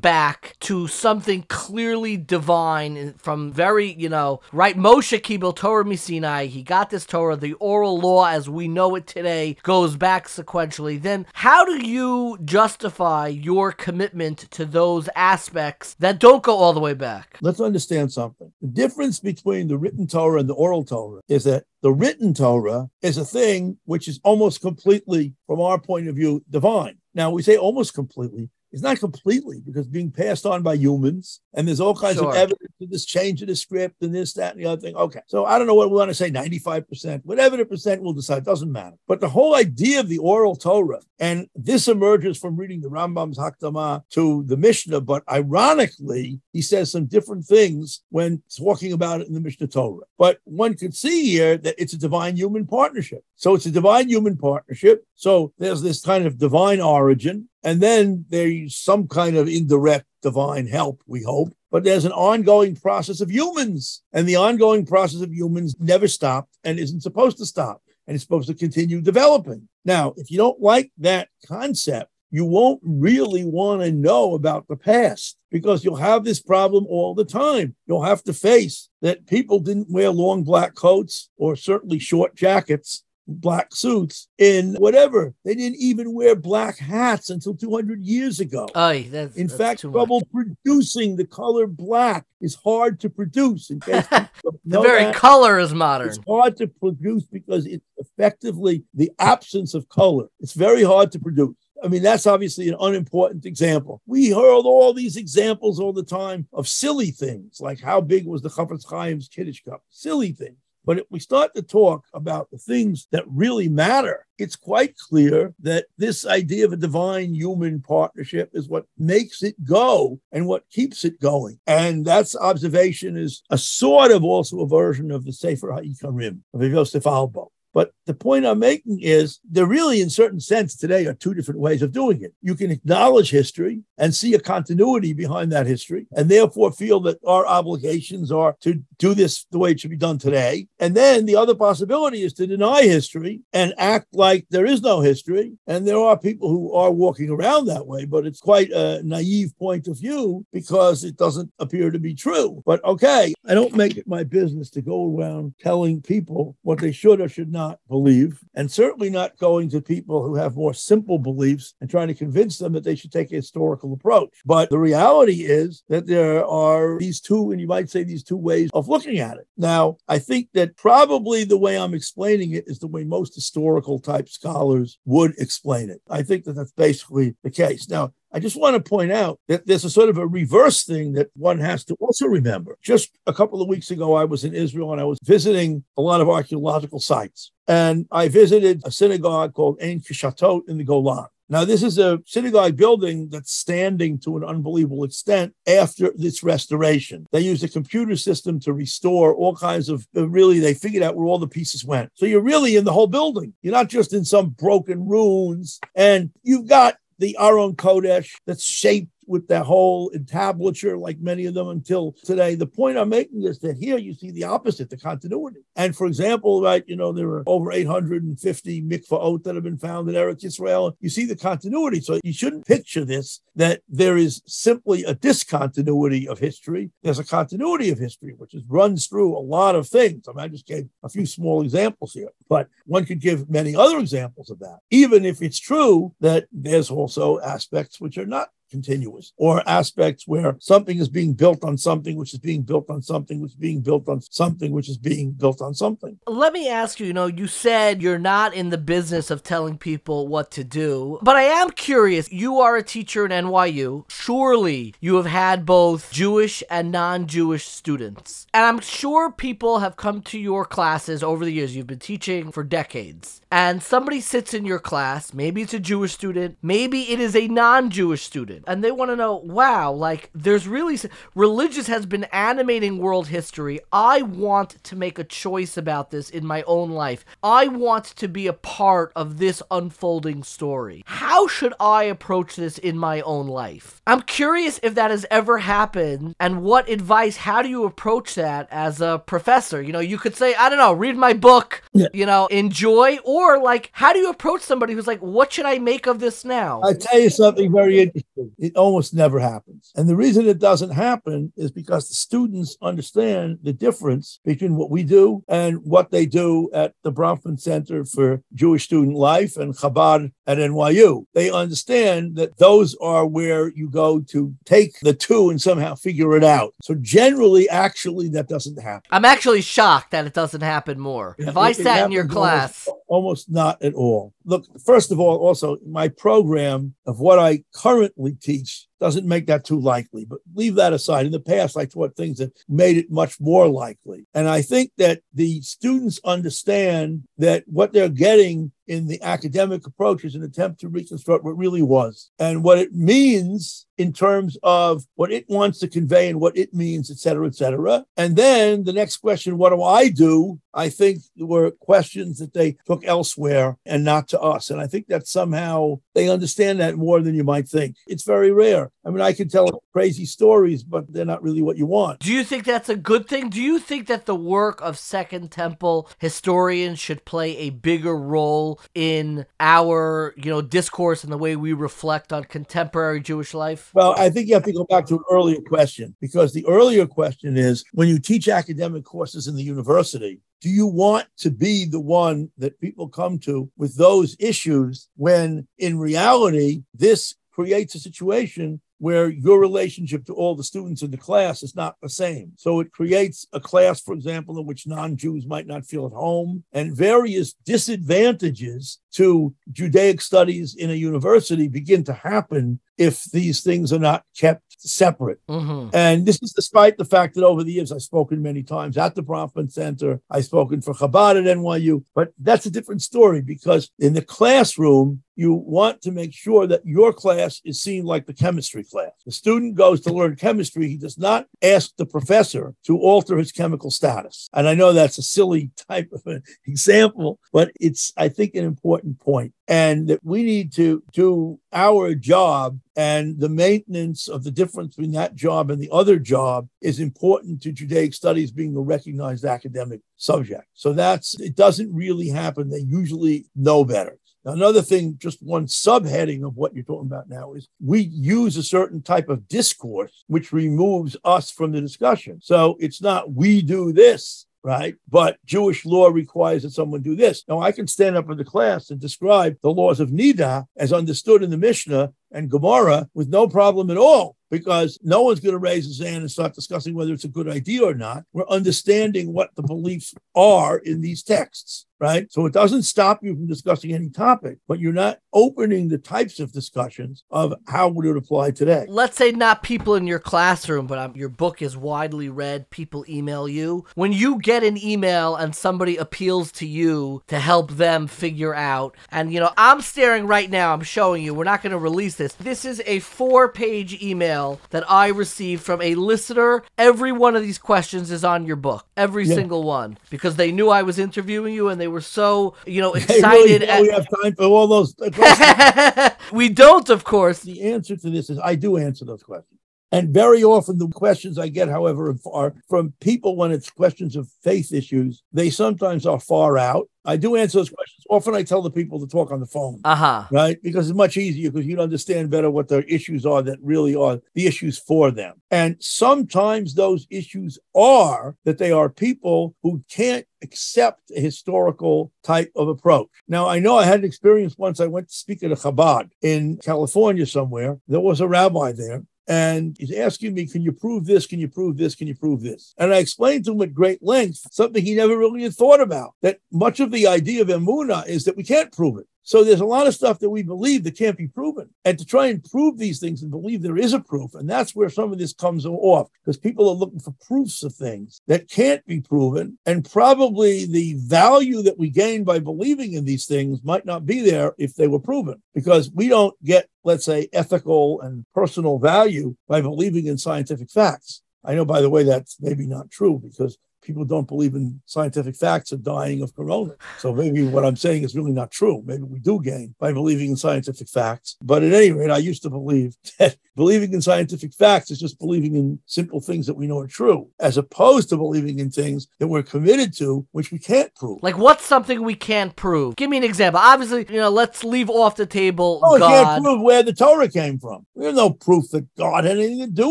back to something clearly divine from very, you know, right? Moshe Kibel Torah Misinai, he got this Torah, the oral law as we know it today goes back sequentially. Then how do you justify your commitment to those aspects that don't go all the way back? Let's understand something. The difference between the written Torah and the oral Torah is that the written Torah is a thing which is almost completely, from our point of view, divine. Now, we say almost completely. It's not completely because being passed on by humans, and there's all kinds Sure. of evidence of this change in the script and this, that, and the other thing. Okay, so I don't know what we want to say, 95%, whatever the percent we'll decide, doesn't matter. But the whole idea of the oral Torah, and this emerges from reading the Rambam's Hakdama to the Mishnah, but ironically, he says some different things when talking about it in the Mishnah Torah. But one could see here that it's a divine human partnership. So it's a divine human partnership. So there's this kind of divine origin. And then there's some kind of indirect divine help, we hope. But there's an ongoing process of humans, and the ongoing process of humans never stopped and isn't supposed to stop, and it's supposed to continue developing. Now, if you don't like that concept, you won't really want to know about the past because you'll have this problem all the time. You'll have to face that people didn't wear long black coats or certainly short jackets black suits in whatever. They didn't even wear black hats until 200 years ago. Oy, that's, in that's fact, trouble much. producing the color black is hard to produce. In case the very that, color is modern. it's hard to produce because it's effectively the absence of color. It's very hard to produce. I mean, that's obviously an unimportant example. We heard all these examples all the time of silly things, like how big was the Chafetz Chaim's Kiddush cup? Silly things. But if we start to talk about the things that really matter, it's quite clear that this idea of a divine human partnership is what makes it go and what keeps it going. And that's observation is a sort of also a version of the Sefer HaIkarim of Yosef Albo. But the point I'm making is there really, in certain sense, today are two different ways of doing it. You can acknowledge history and see a continuity behind that history, and therefore feel that our obligations are to do this the way it should be done today. And then the other possibility is to deny history and act like there is no history. And there are people who are walking around that way, but it's quite a naive point of view because it doesn't appear to be true. But okay, I don't make it my business to go around telling people what they should or should not believe, and certainly not going to people who have more simple beliefs and trying to convince them that they should take a historical approach. But the reality is that there are these two, and you might say these two ways of looking at it. Now, I think that probably the way I'm explaining it is the way most historical type scholars would explain it. I think that that's basically the case. Now, I just want to point out that there's a sort of a reverse thing that one has to also remember. Just a couple of weeks ago, I was in Israel and I was visiting a lot of archaeological sites. And I visited a synagogue called Ein Keshatot in the Golan. Now, this is a synagogue building that's standing to an unbelievable extent after this restoration. They used a computer system to restore all kinds of, uh, really, they figured out where all the pieces went. So you're really in the whole building. You're not just in some broken ruins. And you've got the Aron Kodesh that's shaped with that whole entablature, like many of them until today. The point I'm making is that here you see the opposite, the continuity. And for example, right, you know, there are over 850 mikvaot that have been found in Eretz Israel. You see the continuity. So you shouldn't picture this that there is simply a discontinuity of history. There's a continuity of history, which is, runs through a lot of things. I mean, I just gave a few small examples here, but one could give many other examples of that, even if it's true that there's also aspects which are not continuous or aspects where something is being built on something which is being built on something which is being built on something which is being built on something Let me ask you, you know, you said you're not in the business of telling people what to do, but I am curious. You are a teacher in NYU. Surely you have had both Jewish and non Jewish students. And I'm sure people have come to your classes over the years. You've been teaching for decades. And somebody sits in your class, maybe it's a Jewish student, maybe it is a non Jewish student, and they want to know, wow, like there's really religious has been animating world history. I want to make a choice about this in my own life. I want to be a part of this unfolding story. How should I approach this in my own life? I'm curious if that has ever happened and what advice, how do you approach that as a professor? You know, you could say, I don't know, read my book, Yeah. you know, enjoy, or like, how do you approach somebody who's like, what should I make of this now? I tell you something very interesting. It almost never happens. And the reason it doesn't happen is because the students understand the difference between what we do and what they do at the Bronfman Center for Jewish Student Life and Chabad at NYU. They understand that those are where you go to take the two and somehow figure it out. So generally, actually, that doesn't happen. I'm actually shocked that it doesn't happen more. If I sat in your class, almost, almost not at all. Look, first of all, also my program of what I currently teach doesn't make that too likely. But leave that aside. In the past, I taught things that made it much more likely. And I think that the students understand that what they're getting in the academic approach is an attempt to reconstruct what really was and what it means in terms of what it wants to convey and what it means, et cetera, et cetera. And then the next question, what do I do? I think were questions that they took elsewhere and not to us. And I think that somehow they understand that more than you might think. It's very rare. I mean, I can tell crazy stories, but they're not really what you want. Do you think that's a good thing? Do you think that the work of Second Temple historians should play a bigger role in our, you know, discourse and the way we reflect on contemporary Jewish life? Well, I think you have to go back to an earlier question because the earlier question is when you teach academic courses in the university, do you want to be the one that people come to with those issues when in reality, this creates a situation where your relationship to all the students in the class is not the same. So it creates a class, for example, in which non Jews might not feel at home and various disadvantages to Judaic studies in a university begin to happen if these things are not kept separate. Mm-hmm. And this is despite the fact that over the years I've spoken many times at the Bronfman Center, I've spoken for Chabad at NYU, but that's a different story because in the classroom, you want to make sure that your class is seen like the chemistry class. The student goes to learn chemistry. He does not ask the professor to alter his chemical status. And I know that's a silly type of an example, but it's, I think, an important point. And that we need to do our job and the maintenance of the difference between that job and the other job is important to Judaic studies being a recognized academic subject. So that's, it doesn't really happen. They usually know better. Another thing, just one subheading of what you're talking about now is we use a certain type of discourse which removes us from the discussion. So it's not we do this, right? But Jewish law requires that someone do this. Now, I can stand up in the class and describe the laws of Nida as understood in the Mishnah and Gemara with no problem at all because no one's going to raise his hand and start discussing whether it's a good idea or not. We're understanding what the beliefs are in these texts, right? So it doesn't stop you from discussing any topic, but you're not opening the types of discussions of how would it apply today. Let's say not people in your classroom, but um, your book is widely read. People email you. When you get an email and somebody appeals to you to help them figure out, and you know, I'm staring right now, I'm showing you, we're not going to release this. This is a four page email that I received from a listener. Every one of these questions is on your book, every yeah. single one, because they knew I was interviewing you and they were so, you know, excited. Really, we have time for all those. we don't, of course. The answer to this is I do answer those questions. And very often, the questions I get, however, are from people when it's questions of faith issues. They sometimes are far out. I do answer those questions. Often I tell the people to talk on the phone. Uh-huh. Right? Because it's much easier because you understand better what their issues are that really are the issues for them. And sometimes those issues are that they are people who can't accept a historical type of approach. Now, I know I had an experience once. I went to speak at a Chabad in California somewhere. There was a rabbi there and he's asking me, Can you prove this? Can you prove this? Can you prove this? And I explained to him at great length something he never really had thought about that much of the idea of Emuna is that we can't prove it. So there's a lot of stuff that we believe that can't be proven. And to try and prove these things and believe there is a proof, and that's where some of this comes off because people are looking for proofs of things that can't be proven. And probably the value that we gain by believing in these things might not be there if they were proven because we don't get, let's say, ethical and personal value by believing in scientific facts. I know, by the way, that's maybe not true because people don't believe in scientific facts are dying of corona. So maybe what I'm saying is really not true. Maybe we do gain by believing in scientific facts. But at any rate, I used to believe that believing in scientific facts is just believing in simple things that we know are true, as opposed to believing in things that we're committed to, which we can't prove. Like what's something we can't prove? Give me an example. Obviously, you know, let's leave off the table. Oh, we can't prove where the Torah came from. We have no proof that God had anything to do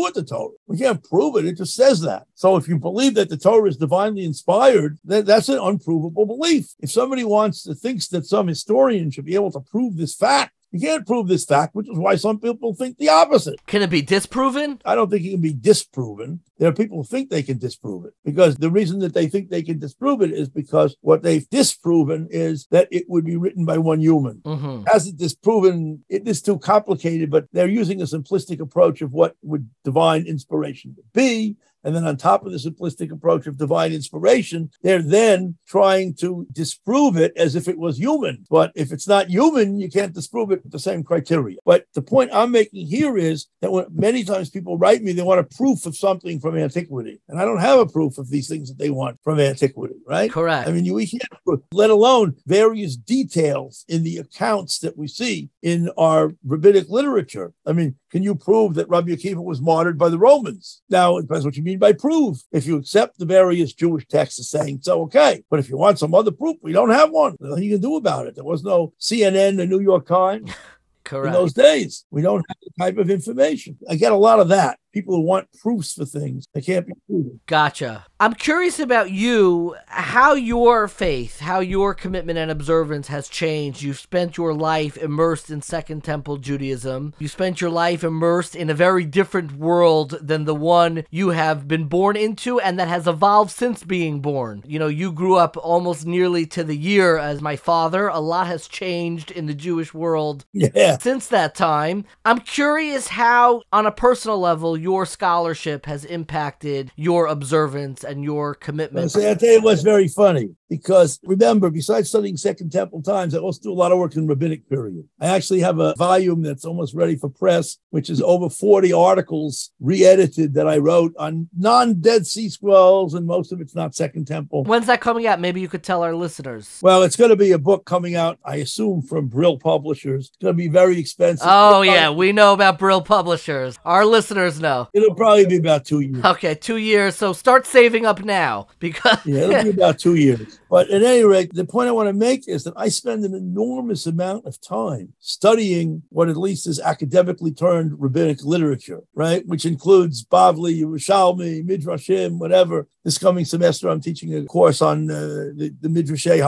with the Torah. We can't prove it. It just says that. So if you believe that the Torah is divinely inspired, then that's an unprovable belief. If somebody wants to thinks that some historian should be able to prove this fact, You can't prove this fact, which is why some people think the opposite. Can it be disproven? I don't think it can be disproven. There are people who think they can disprove it because the reason that they think they can disprove it is because what they've disproven is that it would be written by one human. Mm-hmm. Hasn't disproven it is too complicated, but they're using a simplistic approach of what would divine inspiration be. And then on top of the simplistic approach of divine inspiration, they're then trying to disprove it as if it was human. But if it's not human, you can't disprove it with the same criteria. But the point I'm making here is that when many times people write me, they want a proof of something from antiquity. And I don't have a proof of these things that they want from antiquity, right? Correct. I mean, you can't, let alone various details in the accounts that we see in our rabbinic literature. I mean, can you prove that Rabbi Akiva was martyred by the Romans? Now, it depends what you mean by proof. If you accept the various Jewish texts as saying so, okay. But if you want some other proof, we don't have one. Nothing you can do about it. There was no CNN, the New York Times. Correct. In those days, we don't have the type of information. I get a lot of that people who want proofs for things that can't be proven. Gotcha. I'm curious about you, how your faith, how your commitment and observance has changed. You've spent your life immersed in Second Temple Judaism. You spent your life immersed in a very different world than the one you have been born into and that has evolved since being born. You know, you grew up almost nearly to the year as my father. A lot has changed in the Jewish world yeah. Since that time. I'm curious how, on a personal level, your scholarship has impacted your observance and your commitment. I'll tell you what's very funny because remember, besides studying Second Temple Times, I also do a lot of work in rabbinic period. I actually have a volume that's almost ready for press, which is over 40 articles re-edited that I wrote on non-Dead Sea Scrolls, and most of it's not Second Temple. When's that coming out? Maybe you could tell our listeners. Well, it's going to be a book coming out, I assume, from Brill Publishers. It's going to be very expensive. Oh yeah, we know about Brill Publishers. Our listeners know. It'll probably be about two years. Okay, two years. So start saving up now because yeah, it'll be about two years. But at any rate, the point I want to make is that I spend an enormous amount of time studying what at least is academically turned rabbinic literature, right? Which includes Bavli, Yerushalmi, Midrashim, whatever. This coming semester, I'm teaching a course on uh, the, the Midrashei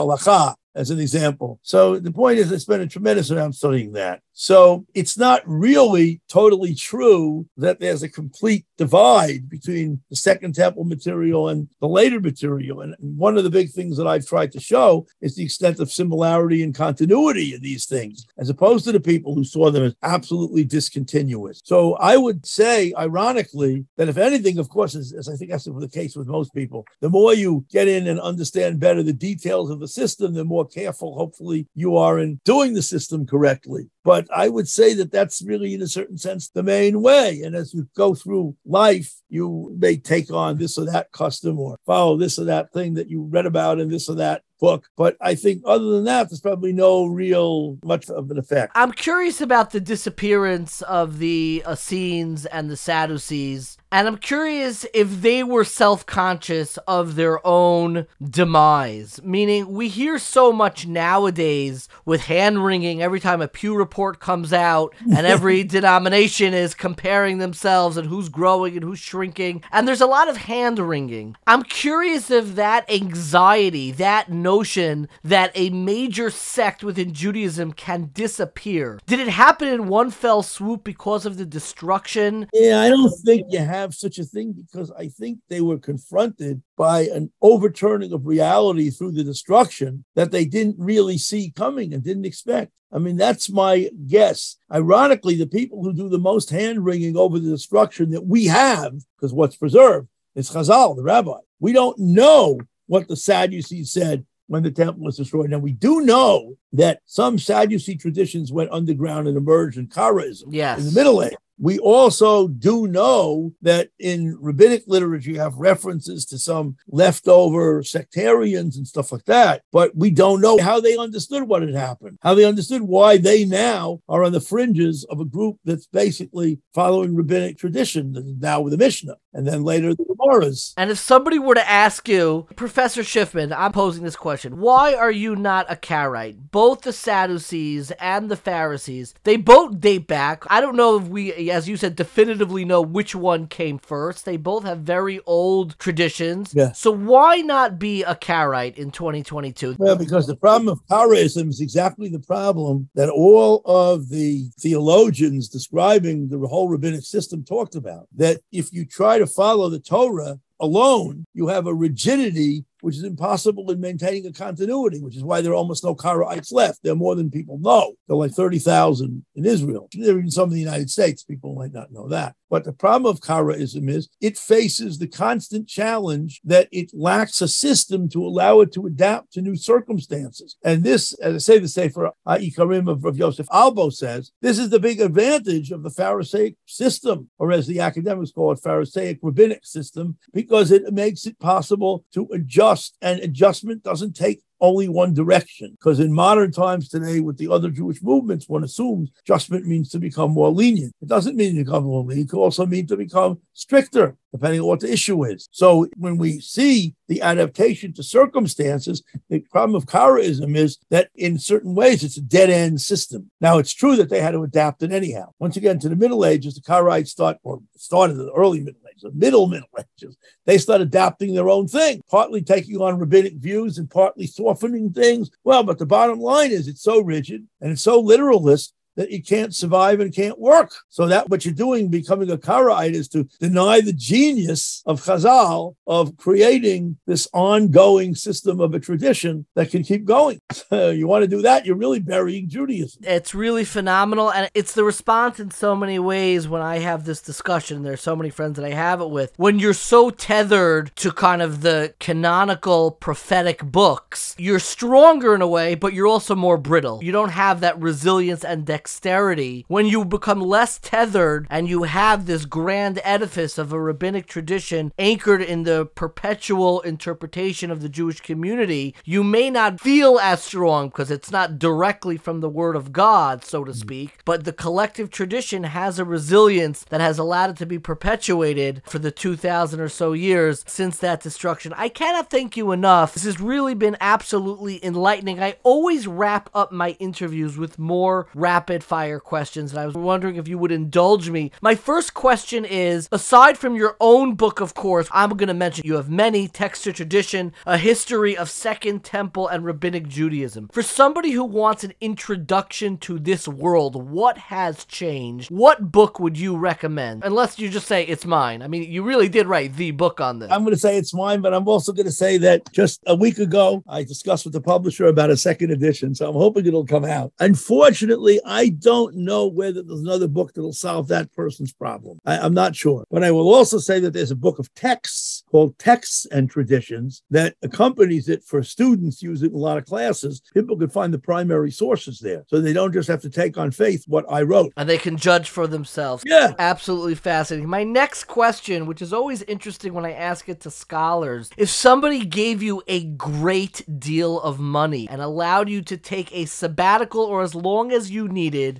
as an example. So the point is, I spent a tremendous amount studying that. So it's not really totally true that there's a complete divide between the Second Temple material and the later material. And one of the big things that I've tried to show is the extent of similarity and continuity in these things, as opposed to the people who saw them as absolutely discontinuous. So I would say, ironically, that if anything, of course, as, as I think that's the case with most people, the more you get in and understand better the details of the system, the more careful, hopefully, you are in doing the system correctly. But I would say that that's really, in a certain sense, the main way. And as you go through life, you may take on this or that custom or follow this or that thing that you read about in this or that book. But I think other than that, there's probably no real much of an effect. I'm curious about the disappearance of the Essenes and the Sadducees. And I'm curious if they were self conscious of their own demise. Meaning, we hear so much nowadays with hand wringing every time a Pew report comes out, and every denomination is comparing themselves and who's growing and who's shrinking. And there's a lot of hand wringing. I'm curious if that anxiety, that notion that a major sect within Judaism can disappear, did it happen in one fell swoop because of the destruction? Yeah, I don't think you have such a thing because I think they were confronted by an overturning of reality through the destruction that they didn't really see coming and didn't expect. I mean, that's my guess. Ironically, the people who do the most hand wringing over the destruction that we have, because what's preserved, is Chazal, the rabbi. We don't know what the Sadducees said when the temple was destroyed. Now, we do know that some Sadducee traditions went underground and emerged in Karaism yes. in the Middle Age. We also do know that in rabbinic literature, you have references to some leftover sectarians and stuff like that, but we don't know how they understood what had happened, how they understood why they now are on the fringes of a group that's basically following rabbinic tradition, now with the Mishnah, and then later the Gemaras. And if somebody were to ask you, Professor Schiffman, I'm posing this question why are you not a Karaite? Both the Sadducees and the Pharisees, they both date back. I don't know if we as you said, definitively know which one came first. They both have very old traditions. Yeah. So why not be a Karaite in 2022? Well, because the problem of Karaism is exactly the problem that all of the theologians describing the whole rabbinic system talked about. That if you try to follow the Torah alone, you have a rigidity which is impossible in maintaining a continuity, which is why there are almost no Karaites left. There are more than people know. There are like 30,000 in Israel. There are even some in the United States. People might not know that. But the problem of Karaism is it faces the constant challenge that it lacks a system to allow it to adapt to new circumstances. And this, as I say, the Sefer Ikarim of, of Yosef Albo says, this is the big advantage of the Pharisaic system, or as the academics call it, Pharisaic rabbinic system, because it makes it possible to adjust adjust, and adjustment doesn't take only one direction. Because in modern times today, with the other Jewish movements, one assumes adjustment means to become more lenient. It doesn't mean to become more lenient. It could also mean to become stricter, depending on what the issue is. So when we see the adaptation to circumstances, the problem of Karaism is that in certain ways it's a dead end system. Now it's true that they had to adapt it anyhow. Once again, to the Middle Ages, the Karaites start or started in the early Middle the middle Middle Ages, they start adapting their own thing, partly taking on rabbinic views and partly softening things. Well, but the bottom line is it's so rigid and it's so literalist that you can't survive and can't work. So that what you're doing, becoming a Karaite, is to deny the genius of Chazal of creating this ongoing system of a tradition that can keep going. you want to do that, you're really burying Judaism. It's really phenomenal, and it's the response in so many ways when I have this discussion. There's so many friends that I have it with. When you're so tethered to kind of the canonical prophetic books, you're stronger in a way, but you're also more brittle. You don't have that resilience and dexterity. Dexterity, when you become less tethered and you have this grand edifice of a rabbinic tradition anchored in the perpetual interpretation of the Jewish community, you may not feel as strong because it's not directly from the word of God, so to mm-hmm. speak, but the collective tradition has a resilience that has allowed it to be perpetuated for the 2,000 or so years since that destruction. I cannot thank you enough. This has really been absolutely enlightening. I always wrap up my interviews with more rapid fire questions, and I was wondering if you would indulge me. My first question is aside from your own book, of course, I'm going to mention you have many texts to tradition, a history of Second Temple and Rabbinic Judaism. For somebody who wants an introduction to this world, what has changed? What book would you recommend? Unless you just say it's mine. I mean, you really did write the book on this. I'm going to say it's mine, but I'm also going to say that just a week ago, I discussed with the publisher about a second edition. So I'm hoping it'll come out. Unfortunately, I don't know whether there's another book that'll solve that person's problem. I, I'm not sure. But I will also say that there's a book of texts called Texts and Traditions that accompanies it for students using a lot of classes. People can find the primary sources there. So they don't just have to take on faith what I wrote. and they can judge for themselves. Yeah. Absolutely fascinating. My next question, which is always interesting when I ask it to scholars, if somebody gave you a great deal of money and allowed you to take a sabbatical or as long as you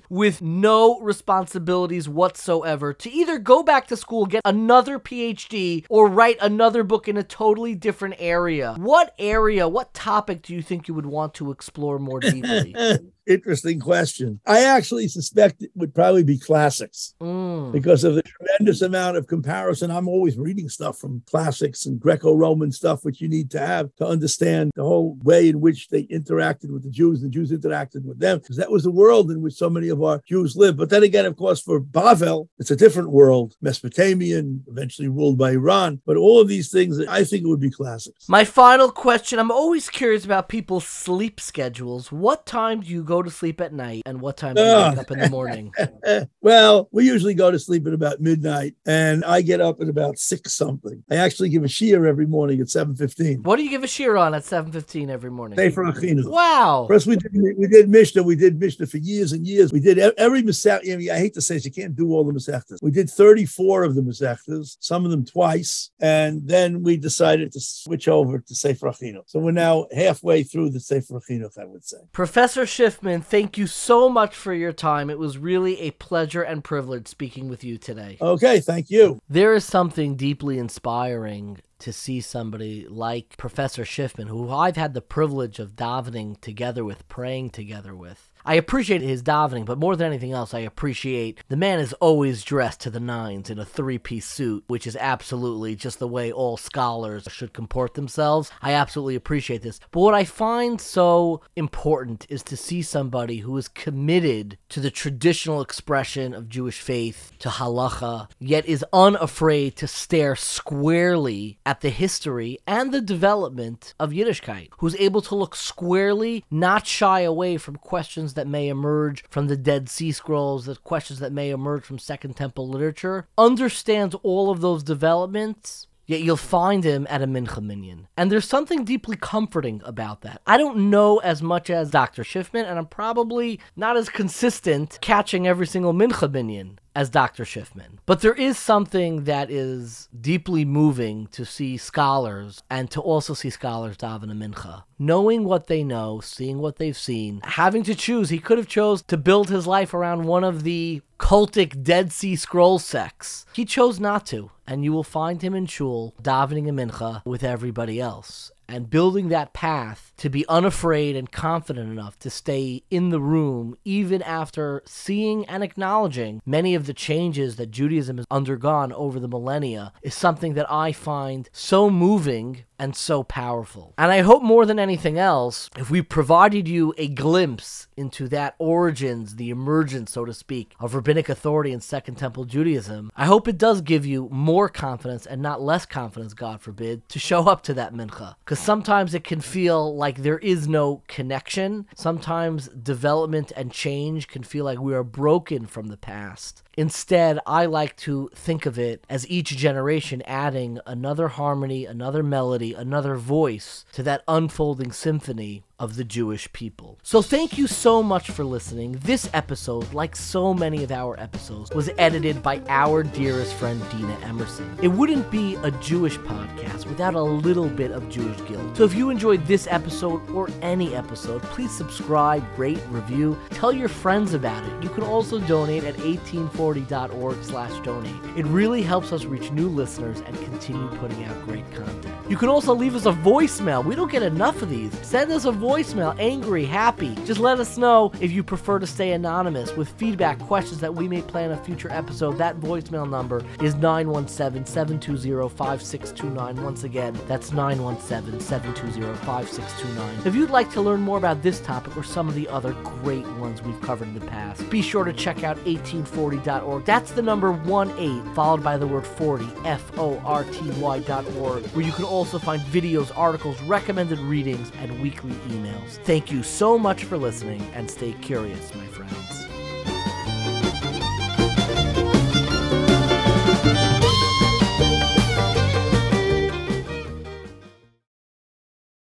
with no responsibilities whatsoever to either go back to school, get another PhD, or write another book in a totally different area, what area, what topic do you think you would want to explore more deeply? Interesting question. I actually suspect it would probably be classics Mm. because of the tremendous amount of comparison. I'm always reading stuff from classics and Greco Roman stuff, which you need to have to understand the whole way in which they interacted with the Jews, the Jews interacted with them, because that was the world in which so many of our Jews lived. But then again, of course, for Bavel, it's a different world, Mesopotamian, eventually ruled by Iran. But all of these things, I think it would be classics. My final question I'm always curious about people's sleep schedules. What time do you go to sleep at night and what time do you wake up in the morning? well, we usually go to sleep at about midnight, and I get up at about six something. I actually give a shiur every morning at seven fifteen. what do you give a shiur on at 7.15 every morning? For Achinu. Wow. First, we did we did Mishnah. We did Mishnah for years and years. We did every Masech. I, mean, I hate to say this, you can't do all the Masechtas. We did 34 of the Masechtas, some of them twice, and then we decided to switch over to Sefer HaChinuch. So we're now halfway through the Sefer HaChinuch, I would say. Professor Schiffman, thank you so much for your time. It was really a pleasure and privilege speaking with you today. Okay, thank you. There is something deeply inspiring to see somebody like Professor Schiffman, who I've had the privilege of davening together with, praying together with. I appreciate his davening, but more than anything else, I appreciate the man is always dressed to the nines in a three piece suit, which is absolutely just the way all scholars should comport themselves. I absolutely appreciate this. But what I find so important is to see somebody who is committed to the traditional expression of Jewish faith, to halacha, yet is unafraid to stare squarely at the history and the development of Yiddishkeit, who's able to look squarely, not shy away from questions that may emerge from the Dead Sea Scrolls, the questions that may emerge from Second Temple literature, understands all of those developments Yet you'll find him at a Mincha minyan. And there's something deeply comforting about that. I don't know as much as Dr. Schiffman, and I'm probably not as consistent catching every single Mincha minyan as Dr. Schiffman. But there is something that is deeply moving to see scholars and to also see scholars daven a mincha. Knowing what they know, seeing what they've seen, having to choose. He could have chose to build his life around one of the cultic Dead Sea Scroll sects. He chose not to, and you will find him in shul davening a mincha with everybody else and building that path to be unafraid and confident enough to stay in the room even after seeing and acknowledging many of the changes that Judaism has undergone over the millennia is something that I find so moving and so powerful. And I hope more than anything else, if we provided you a glimpse into that origins, the emergence, so to speak, of rabbinic authority in Second Temple Judaism, I hope it does give you more confidence and not less confidence, God forbid, to show up to that mincha. Because sometimes it can feel like there is no connection. Sometimes development and change can feel like we are broken from the past. Instead, I like to think of it as each generation adding another harmony, another melody, another voice to that unfolding symphony of the Jewish people. So thank you so much for listening. This episode, like so many of our episodes, was edited by our dearest friend Denah Emerson. It wouldn't be a Jewish podcast without a little bit of Jewish guilt. So if you enjoyed this episode or any episode, please subscribe, rate, review, tell your friends about it. You can also donate at 18Forty.org slash donate. It really helps us reach new listeners and continue putting out great content. You can also leave us a voicemail. We don't get enough of these. Send us a voicemail angry, happy. Just let us know if you prefer to stay anonymous with feedback, questions that we may play in a future episode. That voicemail number is 917 720 5629. Once again, that's 917 720 5629. If you'd like to learn more about this topic or some of the other great ones we've covered in the past, be sure to check out 18Forty.org. That's the number 1 8, followed by the word 40, F O R T Y.org, where you can also find videos, articles, recommended readings, and weekly emails. Thank you so much for listening and stay curious, my friends.